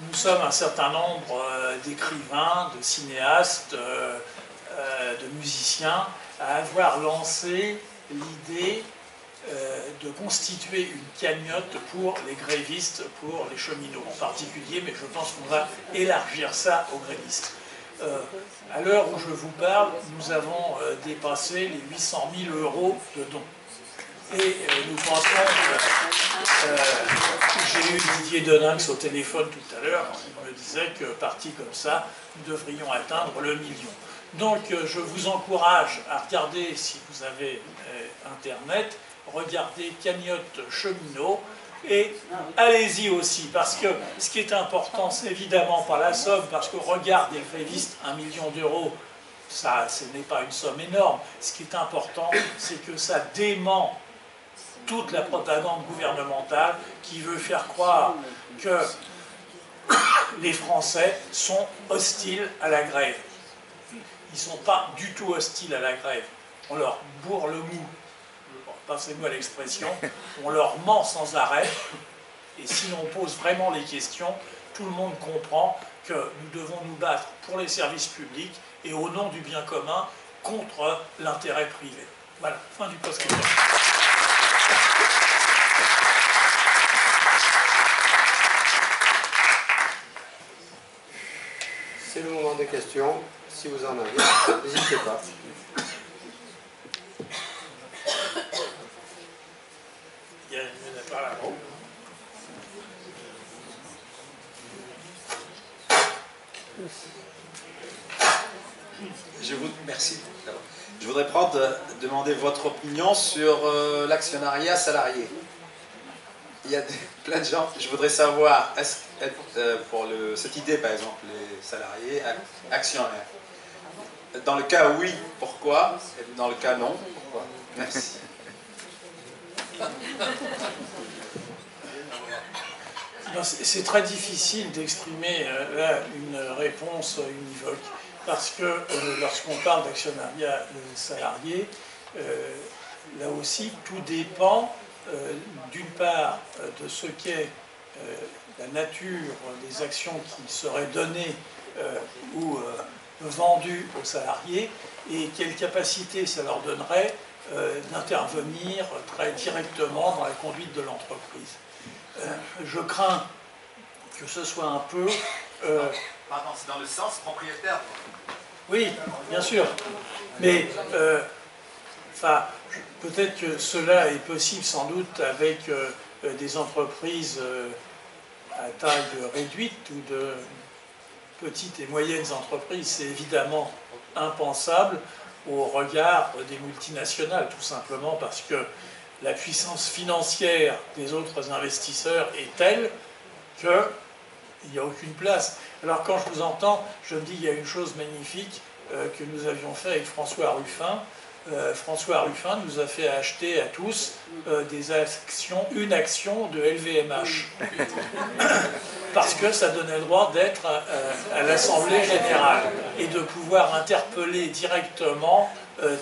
Nous sommes un certain nombre d'écrivains, de cinéastes, de musiciens à avoir lancé l'idée de constituer une cagnotte pour les grévistes, pour les cheminots en particulier, mais je pense qu'on va élargir ça aux grévistes. Euh, à l'heure où je vous parle, nous avons euh, dépassé les 800 000 euros de dons. Et euh, nous pensons j'ai eu Didier Deninx au téléphone tout à l'heure qui me disait que parti comme ça, nous devrions atteindre le million. Donc je vous encourage à regarder, si vous avez Internet, regardez Cagnotte Cheminot, et allez-y aussi, parce que ce qui est important, c'est évidemment pas la somme, parce que regarde, les grévistes, un million d'euros, ça, ce n'est pas une somme énorme. Ce qui est important, c'est que ça dément toute la propagande gouvernementale qui veut faire croire que les Français sont hostiles à la grève. Ils ne sont pas du tout hostiles à la grève. On leur bourre le mou. Passez-moi l'expression, on leur ment sans arrêt, et si l'on pose vraiment les questions, tout le monde comprend que nous devons nous battre pour les services publics et au nom du bien commun contre l'intérêt privé. Voilà, fin du post C'est le moment des questions. Si vous en avez, n'hésitez pas. Je vous merci. Je voudrais prendre, euh, demander votre opinion sur euh, l'actionnariat salarié. Il y a plein de gens. Je voudrais savoir, est-ce, euh, pour le, cette idée, par exemple, les salariés actionnaires. Dans le cas oui, pourquoi? Et dans le cas non, pourquoi? Merci. C'est très difficile d'exprimer euh, une réponse univoque, parce que euh, lorsqu'on parle d'actionnariat salarié, là aussi tout dépend d'une part de ce qu'est la nature des actions qui seraient données ou vendues aux salariés et quelle capacité ça leur donnerait d'intervenir très directement dans la conduite de l'entreprise. Euh, je crains que ce soit un peu... Euh, Pardon, c'est dans le sens propriétaire Oui, bien sûr. Mais, euh, enfin, peut-être que cela est possible sans doute avec des entreprises à taille réduite ou de petites et moyennes entreprises. C'est évidemment impensable au regard des multinationales, tout simplement parce que la puissance financière des autres investisseurs est telle qu'il n'y a aucune place. Alors quand je vous entends, je me dis qu'il y a une chose magnifique euh, que nous avions fait avec François Ruffin. Euh, François Ruffin nous a fait acheter à tous euh, des actions, une action de LVMH. Parce que ça donnait le droit d'être à l'Assemblée Générale et de pouvoir interpeller directement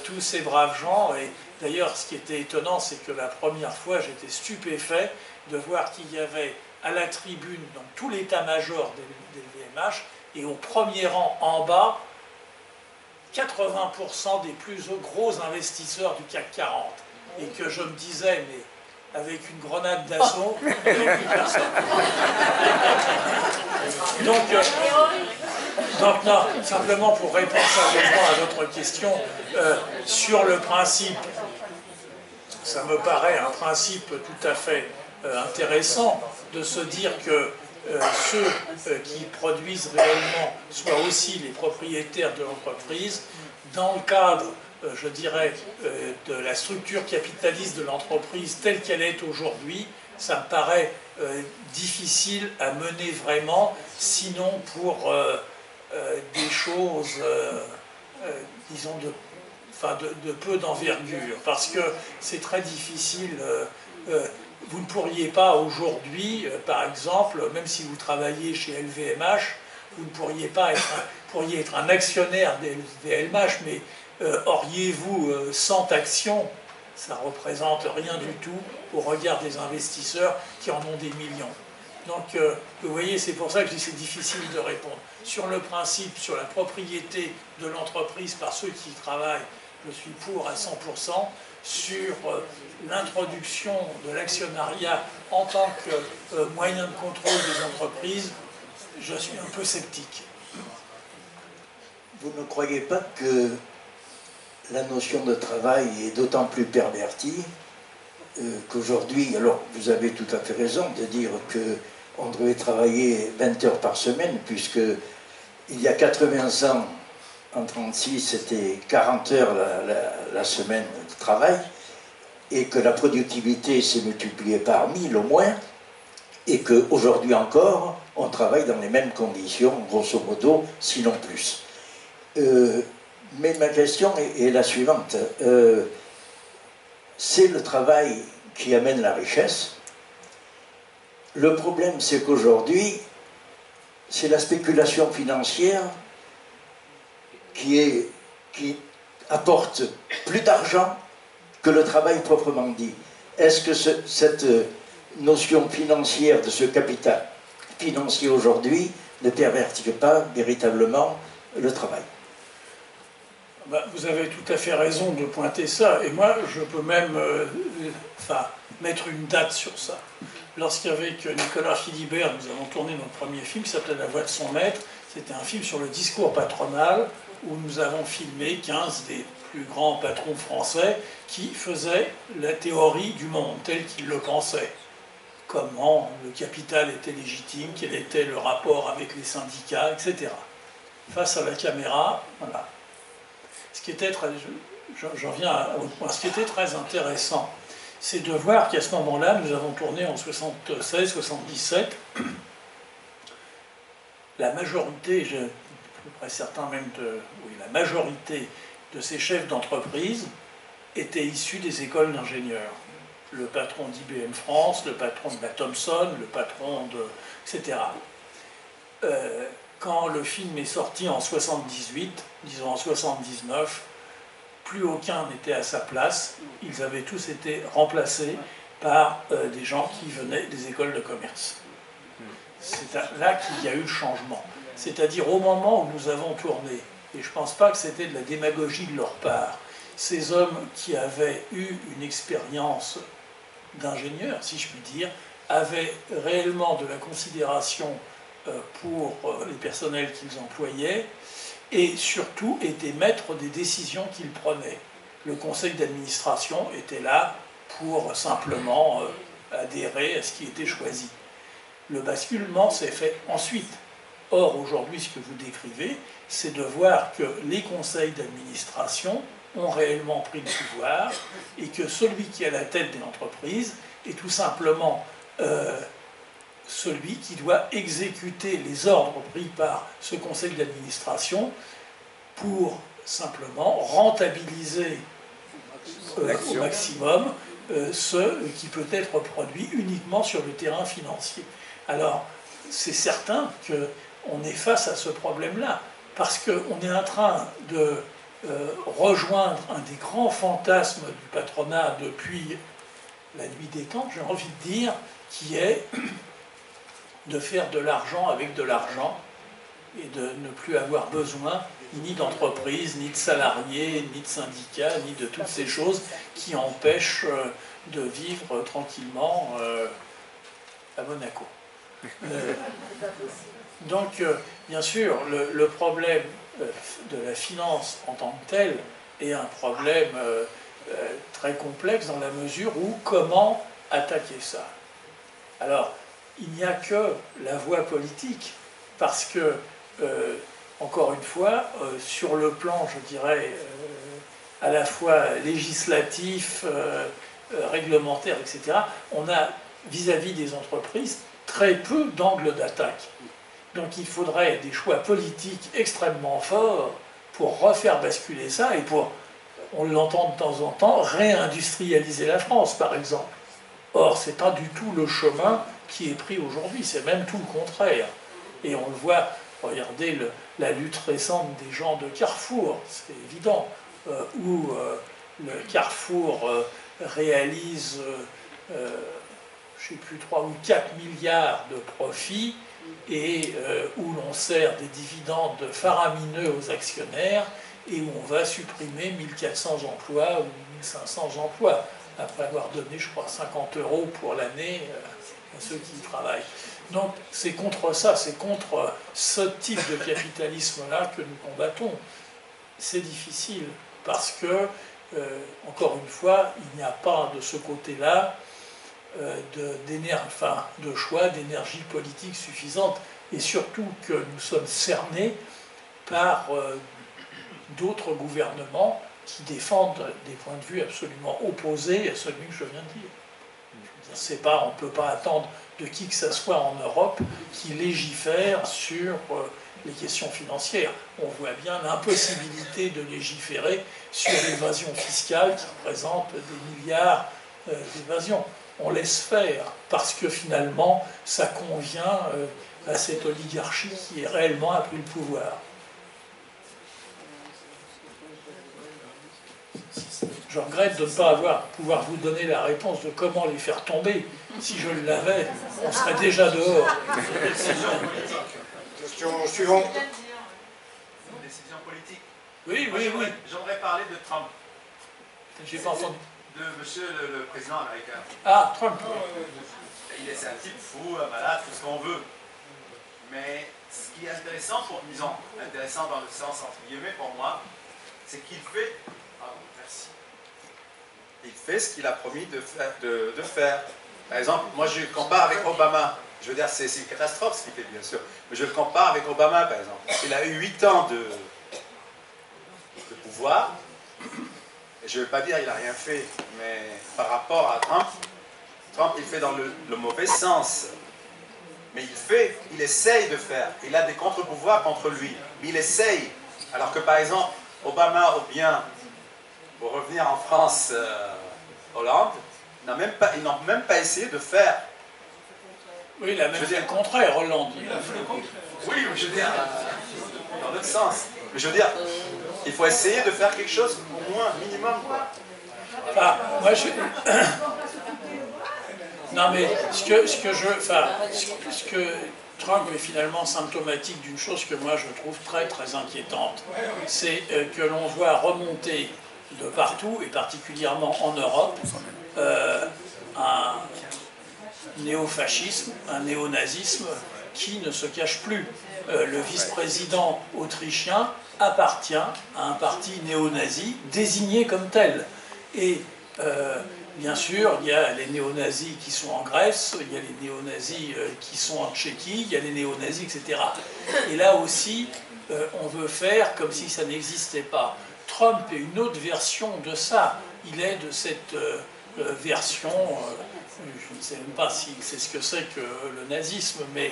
tous ces braves gens. Et, D'ailleurs, ce qui était étonnant, c'est que la première fois, j'étais stupéfait de voir qu'il y avait à la tribune, donc tout l'état-major des, VMH, et au premier rang en bas, 80% des plus gros investisseurs du CAC 40. Et que je me disais, mais avec une grenade d'assaut, personne. Donc, euh, donc non, simplement pour répondre à votre question, euh, sur le principe, ça me paraît un principe tout à fait euh, intéressant de se dire que euh, ceux qui produisent réellement soient aussi les propriétaires de l'entreprise dans le cadre, je dirais, de la structure capitaliste de l'entreprise telle qu'elle est aujourd'hui, ça me paraît difficile à mener vraiment, sinon pour euh, des choses, euh, euh, disons, de, peu d'envergure, parce que c'est très difficile. Vous ne pourriez pas aujourd'hui, par exemple, même si vous travaillez chez LVMH, vous ne pourriez pas être un, pourriez être un actionnaire des LVMH, mais auriez-vous 100 actions? Ça représente rien du tout au regard des investisseurs qui en ont des millions. Donc, euh, vous voyez, c'est pour ça que c'est difficile de répondre. Sur le principe, sur la propriété de l'entreprise par ceux qui y travaillent, je suis pour à 100%. Sur euh, l'introduction de l'actionnariat en tant que euh, moyen de contrôle des entreprises, je suis un peu sceptique. Vous ne croyez pas que la notion de travail est d'autant plus pervertie qu'aujourd'hui, alors vous avez tout à fait raison de dire que on devait travailler 20 heures par semaine, puisque il y a 80 ans, en 1936, c'était 40 heures la, semaine de travail, et que la productivité s'est multipliée par 1000 au moins, et qu'aujourd'hui encore, on travaille dans les mêmes conditions, grosso modo, sinon plus. Euh, mais ma question est, la suivante. Euh, c'est le travail qui amène la richesse, le problème, c'est qu'aujourd'hui, c'est la spéculation financière qui apporte plus d'argent que le travail proprement dit. Est-ce que cette notion financière de ce capital financier aujourd'hui ne pervertit pas véritablement le travail? Bah, Vous avez tout à fait raison de pointer ça, et moi je peux même euh, mettre une date sur ça lorsqu'avec Nicolas Philibert, nous avons tourné notre premier film qui s'appelait La voix de son maître, c'était un film sur le discours patronal où nous avons filmé 15 des plus grands patrons français qui faisaient la théorie du monde tel qu'ils le pensaient. Comment le capital était légitime, quel était le rapport avec les syndicats, etc. Face à la caméra, voilà. Ce qui était très, intéressant, c'est de voir qu'à ce moment-là, nous avons tourné en 76-77, la majorité, je suis près certain même de, oui, la majorité de ces chefs d'entreprise étaient issus des écoles d'ingénieurs. Le patron d'IBM France, le patron de la Thomson, le patron de... etc. Euh, quand le film est sorti en 78, disons en 79, plus aucun n'était à sa place. Ils avaient tous été remplacés par euh, des gens qui venaient des écoles de commerce. C'est là qu'il y a eu le changement. C'est-à-dire au moment où nous avons tourné, et je ne pense pas que c'était de la démagogie de leur part, ces hommes qui avaient eu une expérience d'ingénieur, si je puis dire, avaient réellement de la considération euh, pour euh, les personnels qu'ils employaient, et surtout était maître des décisions qu'il prenait. Le conseil d'administration était là pour simplement euh, adhérer à ce qui était choisi. Le basculement s'est fait ensuite. Or, aujourd'hui, ce que vous décrivez, c'est de voir que les conseils d'administration ont réellement pris le pouvoir et que celui qui est à la tête de l'entreprise est tout simplement euh, celui qui doit exécuter les ordres pris par ce conseil d'administration pour simplement rentabiliser euh, au maximum euh, ce qui peut être produit uniquement sur le terrain financier. Alors, c'est certain qu'on est face à ce problème-là, parce qu'on est en train de euh, rejoindre un des grands fantasmes du patronat depuis la nuit des temps, j'ai envie de dire, qui est de faire de l'argent avec de l'argent et de ne plus avoir besoin ni d'entreprise, ni de salariés, ni de syndicats, ni de toutes ces choses qui empêchent euh, de vivre tranquillement euh, à Monaco. Euh, donc, bien sûr, le, problème de la finance en tant que tel est un problème très complexe dans la mesure où comment attaquer ça? Alors, il n'y a que la voie politique, parce que, euh, encore une fois, euh, sur le plan, je dirais, euh, à la fois législatif, réglementaire, etc., on a vis-à-vis des entreprises très peu d'angles d'attaque. Donc il faudrait des choix politiques extrêmement forts pour refaire basculer ça et pour, on l'entend de temps en temps, réindustrialiser la France, par exemple. Or, ce n'est pas du tout le chemin qui est pris aujourd'hui, c'est même tout le contraire. Et on le voit, regardez la lutte récente des gens de Carrefour, c'est évident, euh, où euh, le Carrefour réalise, je ne sais plus, 3 ou 4 milliards de profits et où l'on sert des dividendes faramineux aux actionnaires et où on va supprimer 1400 emplois ou 1500 emplois, après avoir donné, je crois, 50 euros pour l'année à ceux qui y travaillent. Donc c'est contre ça, c'est contre ce type de capitalisme-là que nous combattons. C'est difficile parce que, euh, encore une fois, il n'y a pas de ce côté-là euh, de, choix d'énergie politique suffisante et surtout que nous sommes cernés par euh, d'autres gouvernements qui défendent des points de vue absolument opposés à celui que je viens de dire. C'est pas, on ne peut pas attendre de qui que ce soit en Europe qui légifère sur euh, les questions financières. On voit bien l'impossibilité de légiférer sur l'évasion fiscale qui représente des milliards euh, d'évasions. On laisse faire parce que finalement ça convient euh, à cette oligarchie qui réellement a pris le pouvoir. Je regrette de ne pas avoir, pouvoir vous donner la réponse de comment les faire tomber. Si je l'avais, on serait déjà dehors. Question suivante. Décision politique. Oui, oui, oui. J'aimerais parler de Trump. J'ai pas entendu. De monsieur le, président américain. Ah, Trump. Il est un type fou, un malade, tout ce qu'on veut. Mais ce qui est intéressant pour, disons, intéressant dans le sens entre guillemets pour moi, c'est qu'il fait il fait ce qu'il a promis de faire, de, faire. Par exemple, moi je compare avec Obama. Je veux dire, c'est une catastrophe ce qu'il fait, bien sûr. Mais je le compare avec Obama, par exemple. Il a eu 8 ans de, de pouvoir. Et je ne veux pas dire qu'il n'a rien fait, mais par rapport à Trump, Trump, il fait dans le, le mauvais sens. Mais il fait, il essaye de faire. Il a des contre-pouvoirs contre lui. Mais il essaye. Alors que par exemple, Obama, ou bien pour revenir en France, euh, Hollande, ils n'ont même, pas, même pas essayé de faire. Oui, il a même fait le contraire, Hollande. Oui, je veux dire, euh, dans l'autre sens. Mais je veux dire, il faut essayer de faire quelque chose moins minimum. Enfin, moi je. non, mais ce que, ce que je. Enfin, ce que Trump est finalement symptomatique d'une chose que moi je trouve très très inquiétante. C'est euh, que l'on voit remonter de partout, et particulièrement en Europe, euh, un néofascisme, un néonazisme qui ne se cache plus. Euh, le vice-président autrichien appartient à un parti néo-nazi désigné comme tel. Et euh, bien sûr, il y a les néo-nazis qui sont en Grèce, il y a les néo-nazis qui sont en Tchéquie, il y a les néo-nazis, etc. Et là aussi, on veut faire comme si ça n'existait pas. Trump est une autre version de ça. Il est de cette euh, euh, version, euh, je ne sais même pas si c'est ce que c'est que le nazisme, mais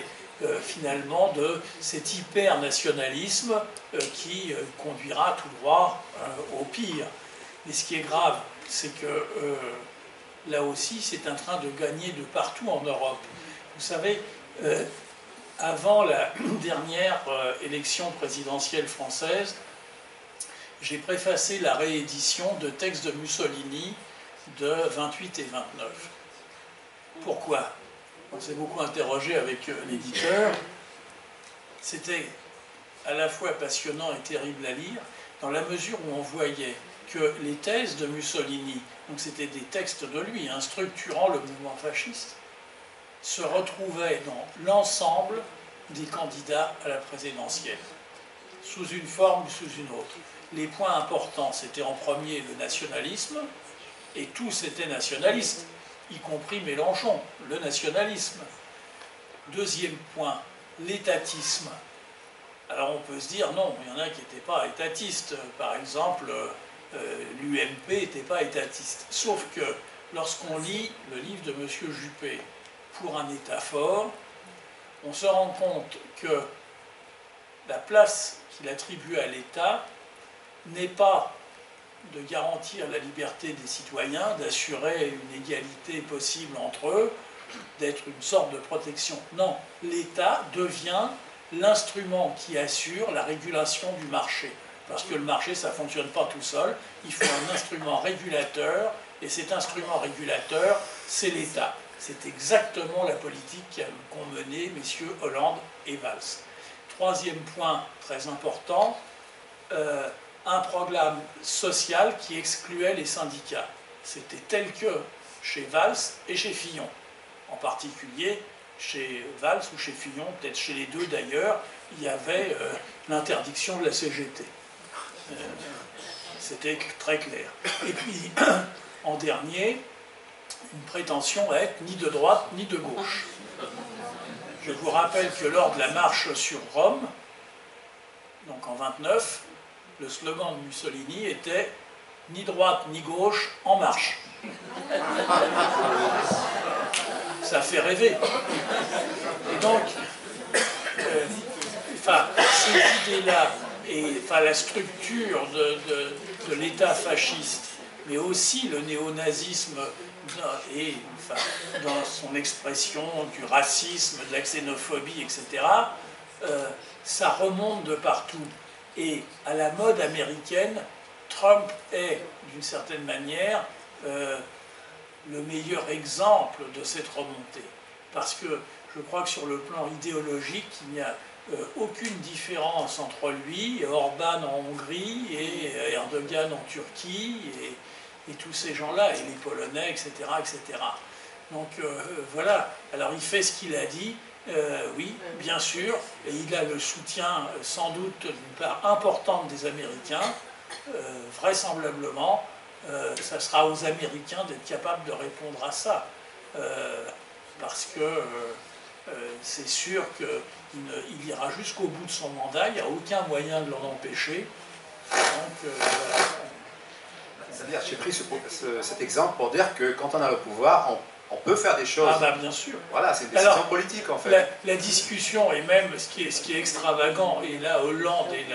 finalement de cet hyper-nationalisme qui conduira tout droit au pire. Mais ce qui est grave, c'est que là aussi, c'est un train de gagner de partout en Europe. Vous savez, avant la dernière élection présidentielle française, j'ai préfacé la réédition de textes de Mussolini de 28 et 29. Pourquoi? On s'est beaucoup interrogé avec euh, l'éditeur. C'était à la fois passionnant et terrible à lire, dans la mesure où on voyait que les thèses de Mussolini, donc c'était des textes de lui, hein, structurant le mouvement fasciste, se retrouvaient dans l'ensemble des candidats à la présidentielle, sous une forme ou sous une autre les points importants, c'était en premier le nationalisme, et tous étaient nationalistes, y compris Mélenchon, le nationalisme. Deuxième point, l'étatisme. Alors on peut se dire, non, il y en a qui n'étaient pas étatistes. Par exemple, euh, l'UMP n'était pas étatiste. Sauf que lorsqu'on lit le livre de M. Juppé, Pour un État fort, on se rend compte que la place qu'il attribue à l'État n'est pas de garantir la liberté des citoyens, d'assurer une égalité possible entre eux, d'être une sorte de protection. Non, l'État devient l'instrument qui assure la régulation du marché. Parce que le marché, ça ne fonctionne pas tout seul. Il faut un instrument régulateur et cet instrument régulateur, c'est l'État. C'est exactement la politique qu'ont menée messieurs Hollande et Valls. Troisième point très important, euh, un programme social qui excluait les syndicats. C'était tel que chez Valls et chez Fillon. En particulier, chez Valls ou chez Fillon, peut-être chez les deux d'ailleurs, il y avait euh, l'interdiction de la CGT. Euh, c'était très clair. Et puis, en dernier, une prétention à être ni de droite ni de gauche. Je vous rappelle que lors de la marche sur Rome, donc en 29, le slogan de Mussolini était ni droite ni gauche, en marche. Ça fait rêver. Et donc, euh, enfin, ces idées-là, et la structure de, de l'État fasciste, mais aussi le néonazisme et dans son expression du racisme, de la xénophobie, etc., euh, ça remonte de partout. Et à la mode américaine, Trump est, d'une certaine manière, euh, le meilleur exemple de cette remontée. Parce que je crois que sur le plan idéologique, il n'y a euh, aucune différence entre lui, Orban en Hongrie et Erdogan en Turquie. Et, tous ces gens-là, et les Polonais, etc. etc. Donc euh, voilà, alors il fait ce qu'il a dit, euh, oui, bien sûr, et il a le soutien euh, sans doute d'une part importante des Américains, vraisemblablement, ça sera aux Américains d'être capables de répondre à ça, parce que c'est sûr qu'il ira jusqu'au bout de son mandat, il n'y a aucun moyen de l'en empêcher. C'est-à-dire, j'ai pris cet exemple pour dire que quand on a le pouvoir, on, peut faire des choses. Ah bah bien sûr. Voilà, c'est une décision politique en fait. La, discussion, et même ce qui est, ce qui est extravagant, et là Hollande est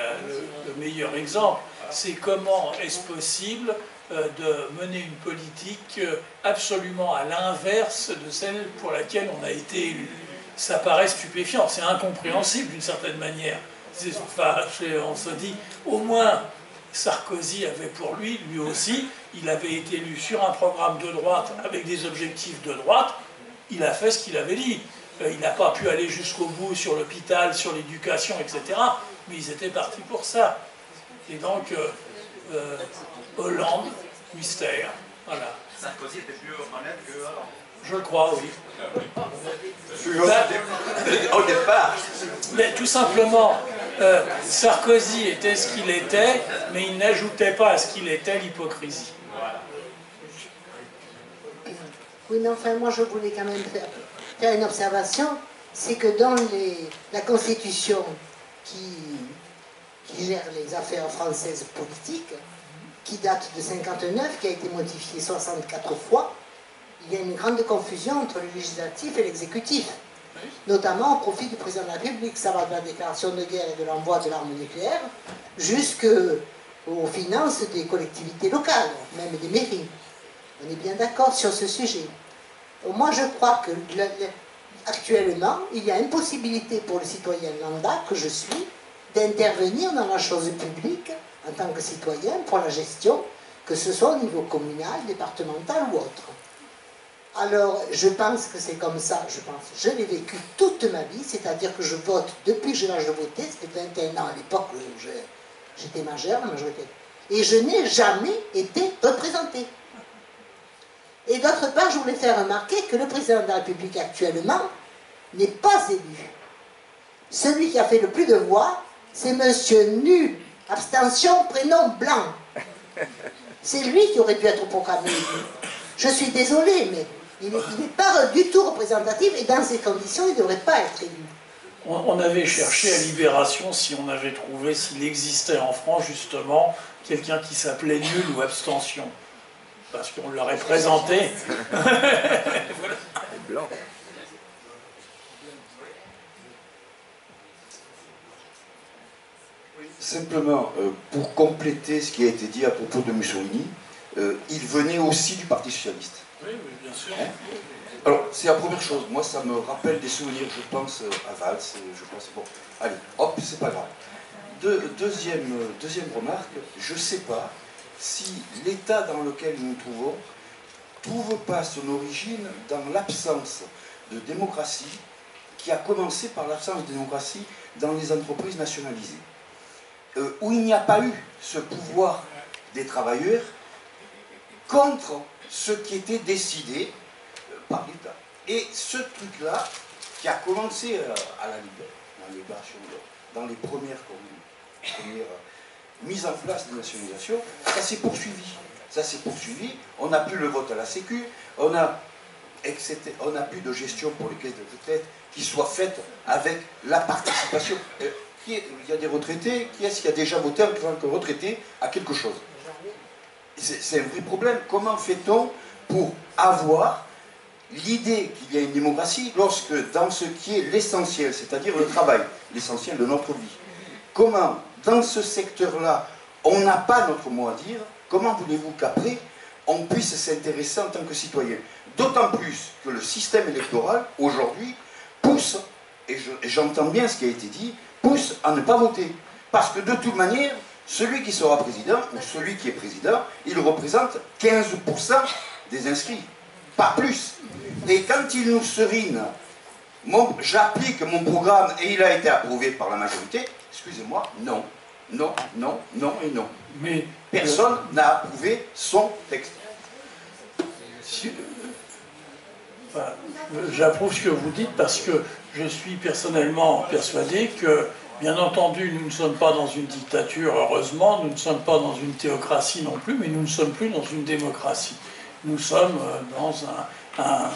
le, meilleur exemple, c'est comment est-ce possible euh, de mener une politique euh, absolument à l'inverse de celle pour laquelle on a été élu. Ça paraît stupéfiant, c'est incompréhensible d'une certaine manière. Enfin, on se dit, au moins, Sarkozy avait pour lui, lui aussi, il avait été élu sur un programme de droite avec des objectifs de droite, il a fait ce qu'il avait dit. Euh, il n'a pas pu aller jusqu'au bout sur l'hôpital, sur l'éducation, etc. Mais ils étaient partis pour ça. Et donc, euh, euh, Hollande, mystère. Voilà. Sarkozy était plus honnête que Hollande. Je crois, oui. Au départ. Mais tout simplement, euh, Sarkozy était ce qu'il était, mais il n'ajoutait pas à ce qu'il était l'hypocrisie. Oui, mais enfin, moi je voulais quand même faire, une observation, c'est que dans la Constitution qui, qui gère les affaires françaises politiques, qui date de 59, qui a été modifiée 64 fois, il y a une grande confusion entre le législatif et l'exécutif notamment au profit du président de la République. Ça va de la déclaration de guerre et de l'envoi de l'arme nucléaire jusqu'aux finances des collectivités locales, même des mairies. On est bien d'accord sur ce sujet. Moi, je crois que actuellement, il y a une possibilité pour le citoyen lambda que je suis d'intervenir dans la chose publique en tant que citoyen pour la gestion, que ce soit au niveau communal, départemental ou autre. Alors, je pense que c'est comme ça, je pense. Je l'ai vécu toute ma vie, c'est-à-dire que je vote depuis que j'ai l'âge de voter, c'était 21 ans à l'époque où j'étais majeur, la majorité. Et je n'ai jamais été représenté. Et d'autre part, je voulais faire remarquer que le président de la République actuellement n'est pas élu. Celui qui a fait le plus de voix, c'est Monsieur Nu, abstention, prénom blanc. C'est lui qui aurait dû être programmé Je suis désolé, mais il n'est pas du tout représentatif et dans ces conditions, il ne devrait pas être élu. On, avait cherché à Libération si on avait trouvé s'il existait en France justement quelqu'un qui s'appelait nul ou abstention. Parce qu'on l'aurait présenté. Blanc. Simplement, euh, pour compléter ce qui a été dit à propos de Mussolini, euh, il venait aussi du Parti Socialiste. Oui, bien sûr. Hein Alors, c'est la première chose. Moi, ça me rappelle des souvenirs. Je pense euh, à Valls. Bon, allez, hop, c'est pas grave. deuxième, deuxième remarque, je ne sais pas si l'état dans lequel nous nous trouvons trouve pas son origine dans l'absence de démocratie qui a commencé par l'absence de démocratie dans les entreprises nationalisées, euh, où il n'y a pas eu ce pouvoir des travailleurs contre ce qui était décidé euh, par l'État. Et ce truc-là, qui a commencé euh, à la libération, dans les premières communes, premières mise en place de nationalisation, ça s'est poursuivi. Ça s'est poursuivi. On n'a plus le vote à la Sécu, on a, on n'a plus de gestion pour les caisses de retraite qui soit faite avec la participation. Euh, qui il y a des retraités, qui est-ce qui a déjà voté en tant que retraité à quelque chose? C'est un vrai problème. Comment fait-on pour avoir l'idée qu'il y a une démocratie lorsque dans ce qui est l'essentiel, c'est-à-dire le travail, l'essentiel de notre vie, comment dans ce secteur-là, on n'a pas notre mot à dire, comment voulez-vous qu'après, on puisse s'intéresser en tant que citoyen? D'autant plus que le système électoral, aujourd'hui, pousse, et j'entends bien ce qui a été dit, pousse à ne pas voter. Parce que de toute manière, celui qui sera président, ou celui qui est président, il représente 15% des inscrits, pas plus. Et quand il nous serine, j'applique mon programme et il a été approuvé par la majorité, excusez-moi, non, non, non, non et non. Mais personne n'a approuvé son texte. J'approuve ce que vous dites parce que je suis personnellement persuadé que, bien entendu, nous ne sommes pas dans une dictature, heureusement, nous ne sommes pas dans une théocratie non plus, mais nous ne sommes plus dans une démocratie. Nous sommes euh, dans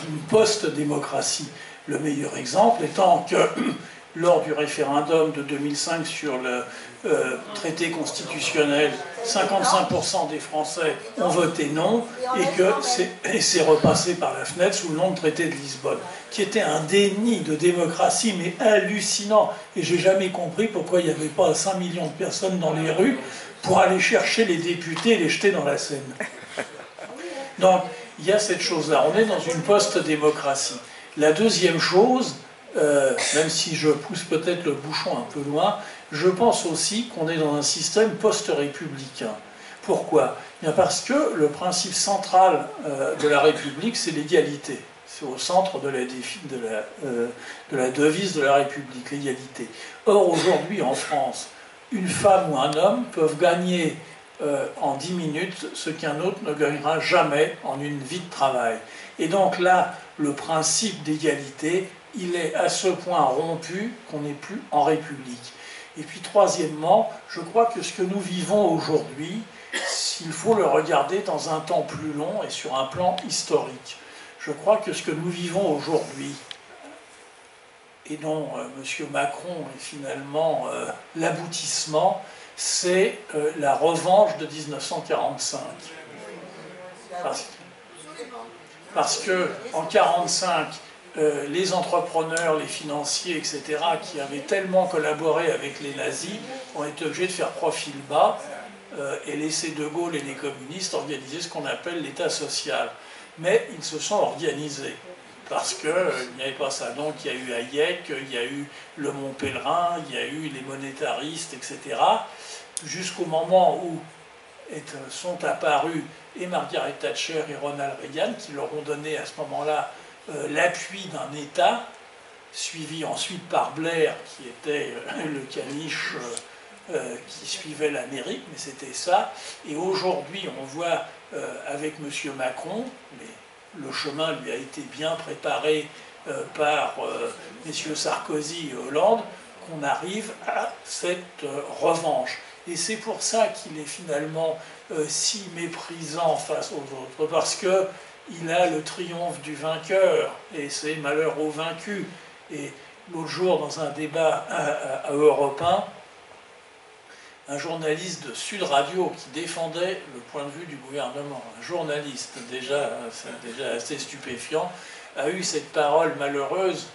une post-démocratie. Le meilleur exemple étant que lors du référendum de 2005 sur le euh, traité constitutionnel, 55% des Français ont voté non et que c'est repassé par la fenêtre sous le nom de traité de Lisbonne, qui était un déni de démocratie mais hallucinant. Et j'ai jamais compris pourquoi il n'y avait pas 5 millions de personnes dans les rues pour aller chercher les députés et les jeter dans la Seine. Donc il y a cette chose-là. On est dans une post-démocratie. La deuxième chose, euh, même si je pousse peut-être le bouchon un peu loin, je pense aussi qu'on est dans un système post-républicain. Pourquoi? Bien Parce que le principe central euh, de la République, c'est l'égalité. C'est au centre euh, de la, devise de la République, l'égalité. Or, aujourd'hui, en France, une femme ou un homme peuvent gagner en 10 minutes ce qu'un autre ne gagnera jamais en une vie de travail. Et donc là, le principe d'égalité il est à ce point rompu qu'on n'est plus en République. Et puis troisièmement, je crois que ce que nous vivons aujourd'hui, il faut le regarder dans un temps plus long et sur un plan historique. Je crois que ce que nous vivons aujourd'hui, et dont euh, M. Macron est finalement euh, l'aboutissement, c'est euh, la revanche de 1945. Parce, parce que en 1945, euh, les entrepreneurs, les financiers, etc., qui avaient tellement collaboré avec les nazis, ont été obligés de faire profil bas et laisser De Gaulle et les communistes organiser ce qu'on appelle l'État social. Mais ils se sont organisés parce qu'il euh, n'y avait pas ça. Donc il y a eu Hayek, il y a eu le Mont Pèlerin, il y a eu les monétaristes, etc., jusqu'au moment où sont apparus et Margaret Thatcher et Ronald Reagan, qui leur ont donné à ce moment-là euh, l'appui d'un État, suivi ensuite par Blair, qui était euh, le caniche euh, qui suivait l'Amérique, mais c'était ça. Et aujourd'hui, on voit avec M. Macron, mais le chemin lui a été bien préparé par M. Sarkozy et Hollande, qu'on arrive à cette revanche. Et c'est pour ça qu'il est finalement si méprisant face aux autres, parce que il a le triomphe du vainqueur et c'est malheur au vaincu. Et l'autre jour, dans un débat à, Europe 1, un journaliste de Sud Radio qui défendait le point de vue du gouvernement, un journaliste déjà, assez stupéfiant, a eu cette parole malheureuse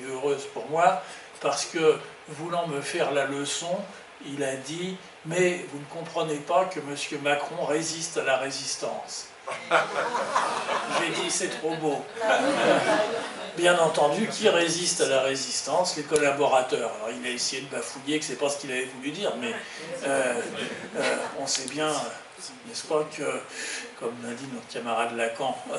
et heureuse pour moi, parce que, voulant me faire la leçon, il a dit Mais vous ne comprenez pas que M. Macron résiste à la résistance. J'ai dit c'est trop beau. Bien entendu, qui résiste à la résistance Les collaborateurs. Alors il a essayé de bafouiller que c'est pas ce qu'il avait voulu dire, mais euh, euh, on sait bien N'est-ce pas que, comme l'a dit notre camarade Lacan, euh,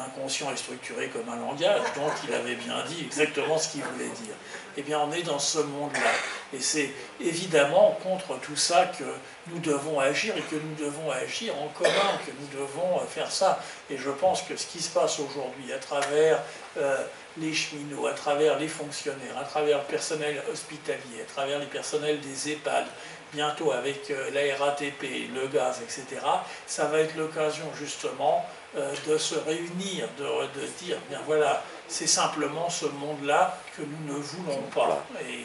l'inconscient est structuré comme un langage, donc il avait bien dit exactement ce qu'il voulait dire. Eh bien, on est dans ce monde-là. Et c'est évidemment contre tout ça que nous devons agir et que nous devons agir en commun, que nous devons faire ça. Et je pense que ce qui se passe aujourd'hui à travers euh, les cheminots, à travers les fonctionnaires, à travers le personnel hospitalier, à travers les personnels des EHPAD, bientôt avec euh, la RATP, le gaz, etc., ça va être l'occasion justement euh, de se réunir, de, de dire, bien voilà, c'est simplement ce monde-là que nous ne voulons pas. Et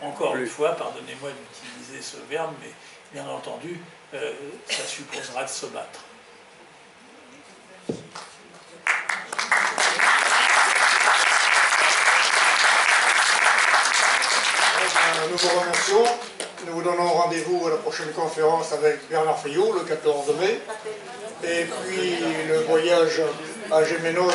encore une fois, pardonnez-moi d'utiliser ce verbe, mais bien entendu, euh, ça supposera de se battre. Nous vous remercions. Nous vous donnons rendez-vous à la prochaine conférence avec Bernard Friot le 14 mai. Et puis le voyage à Gémenos.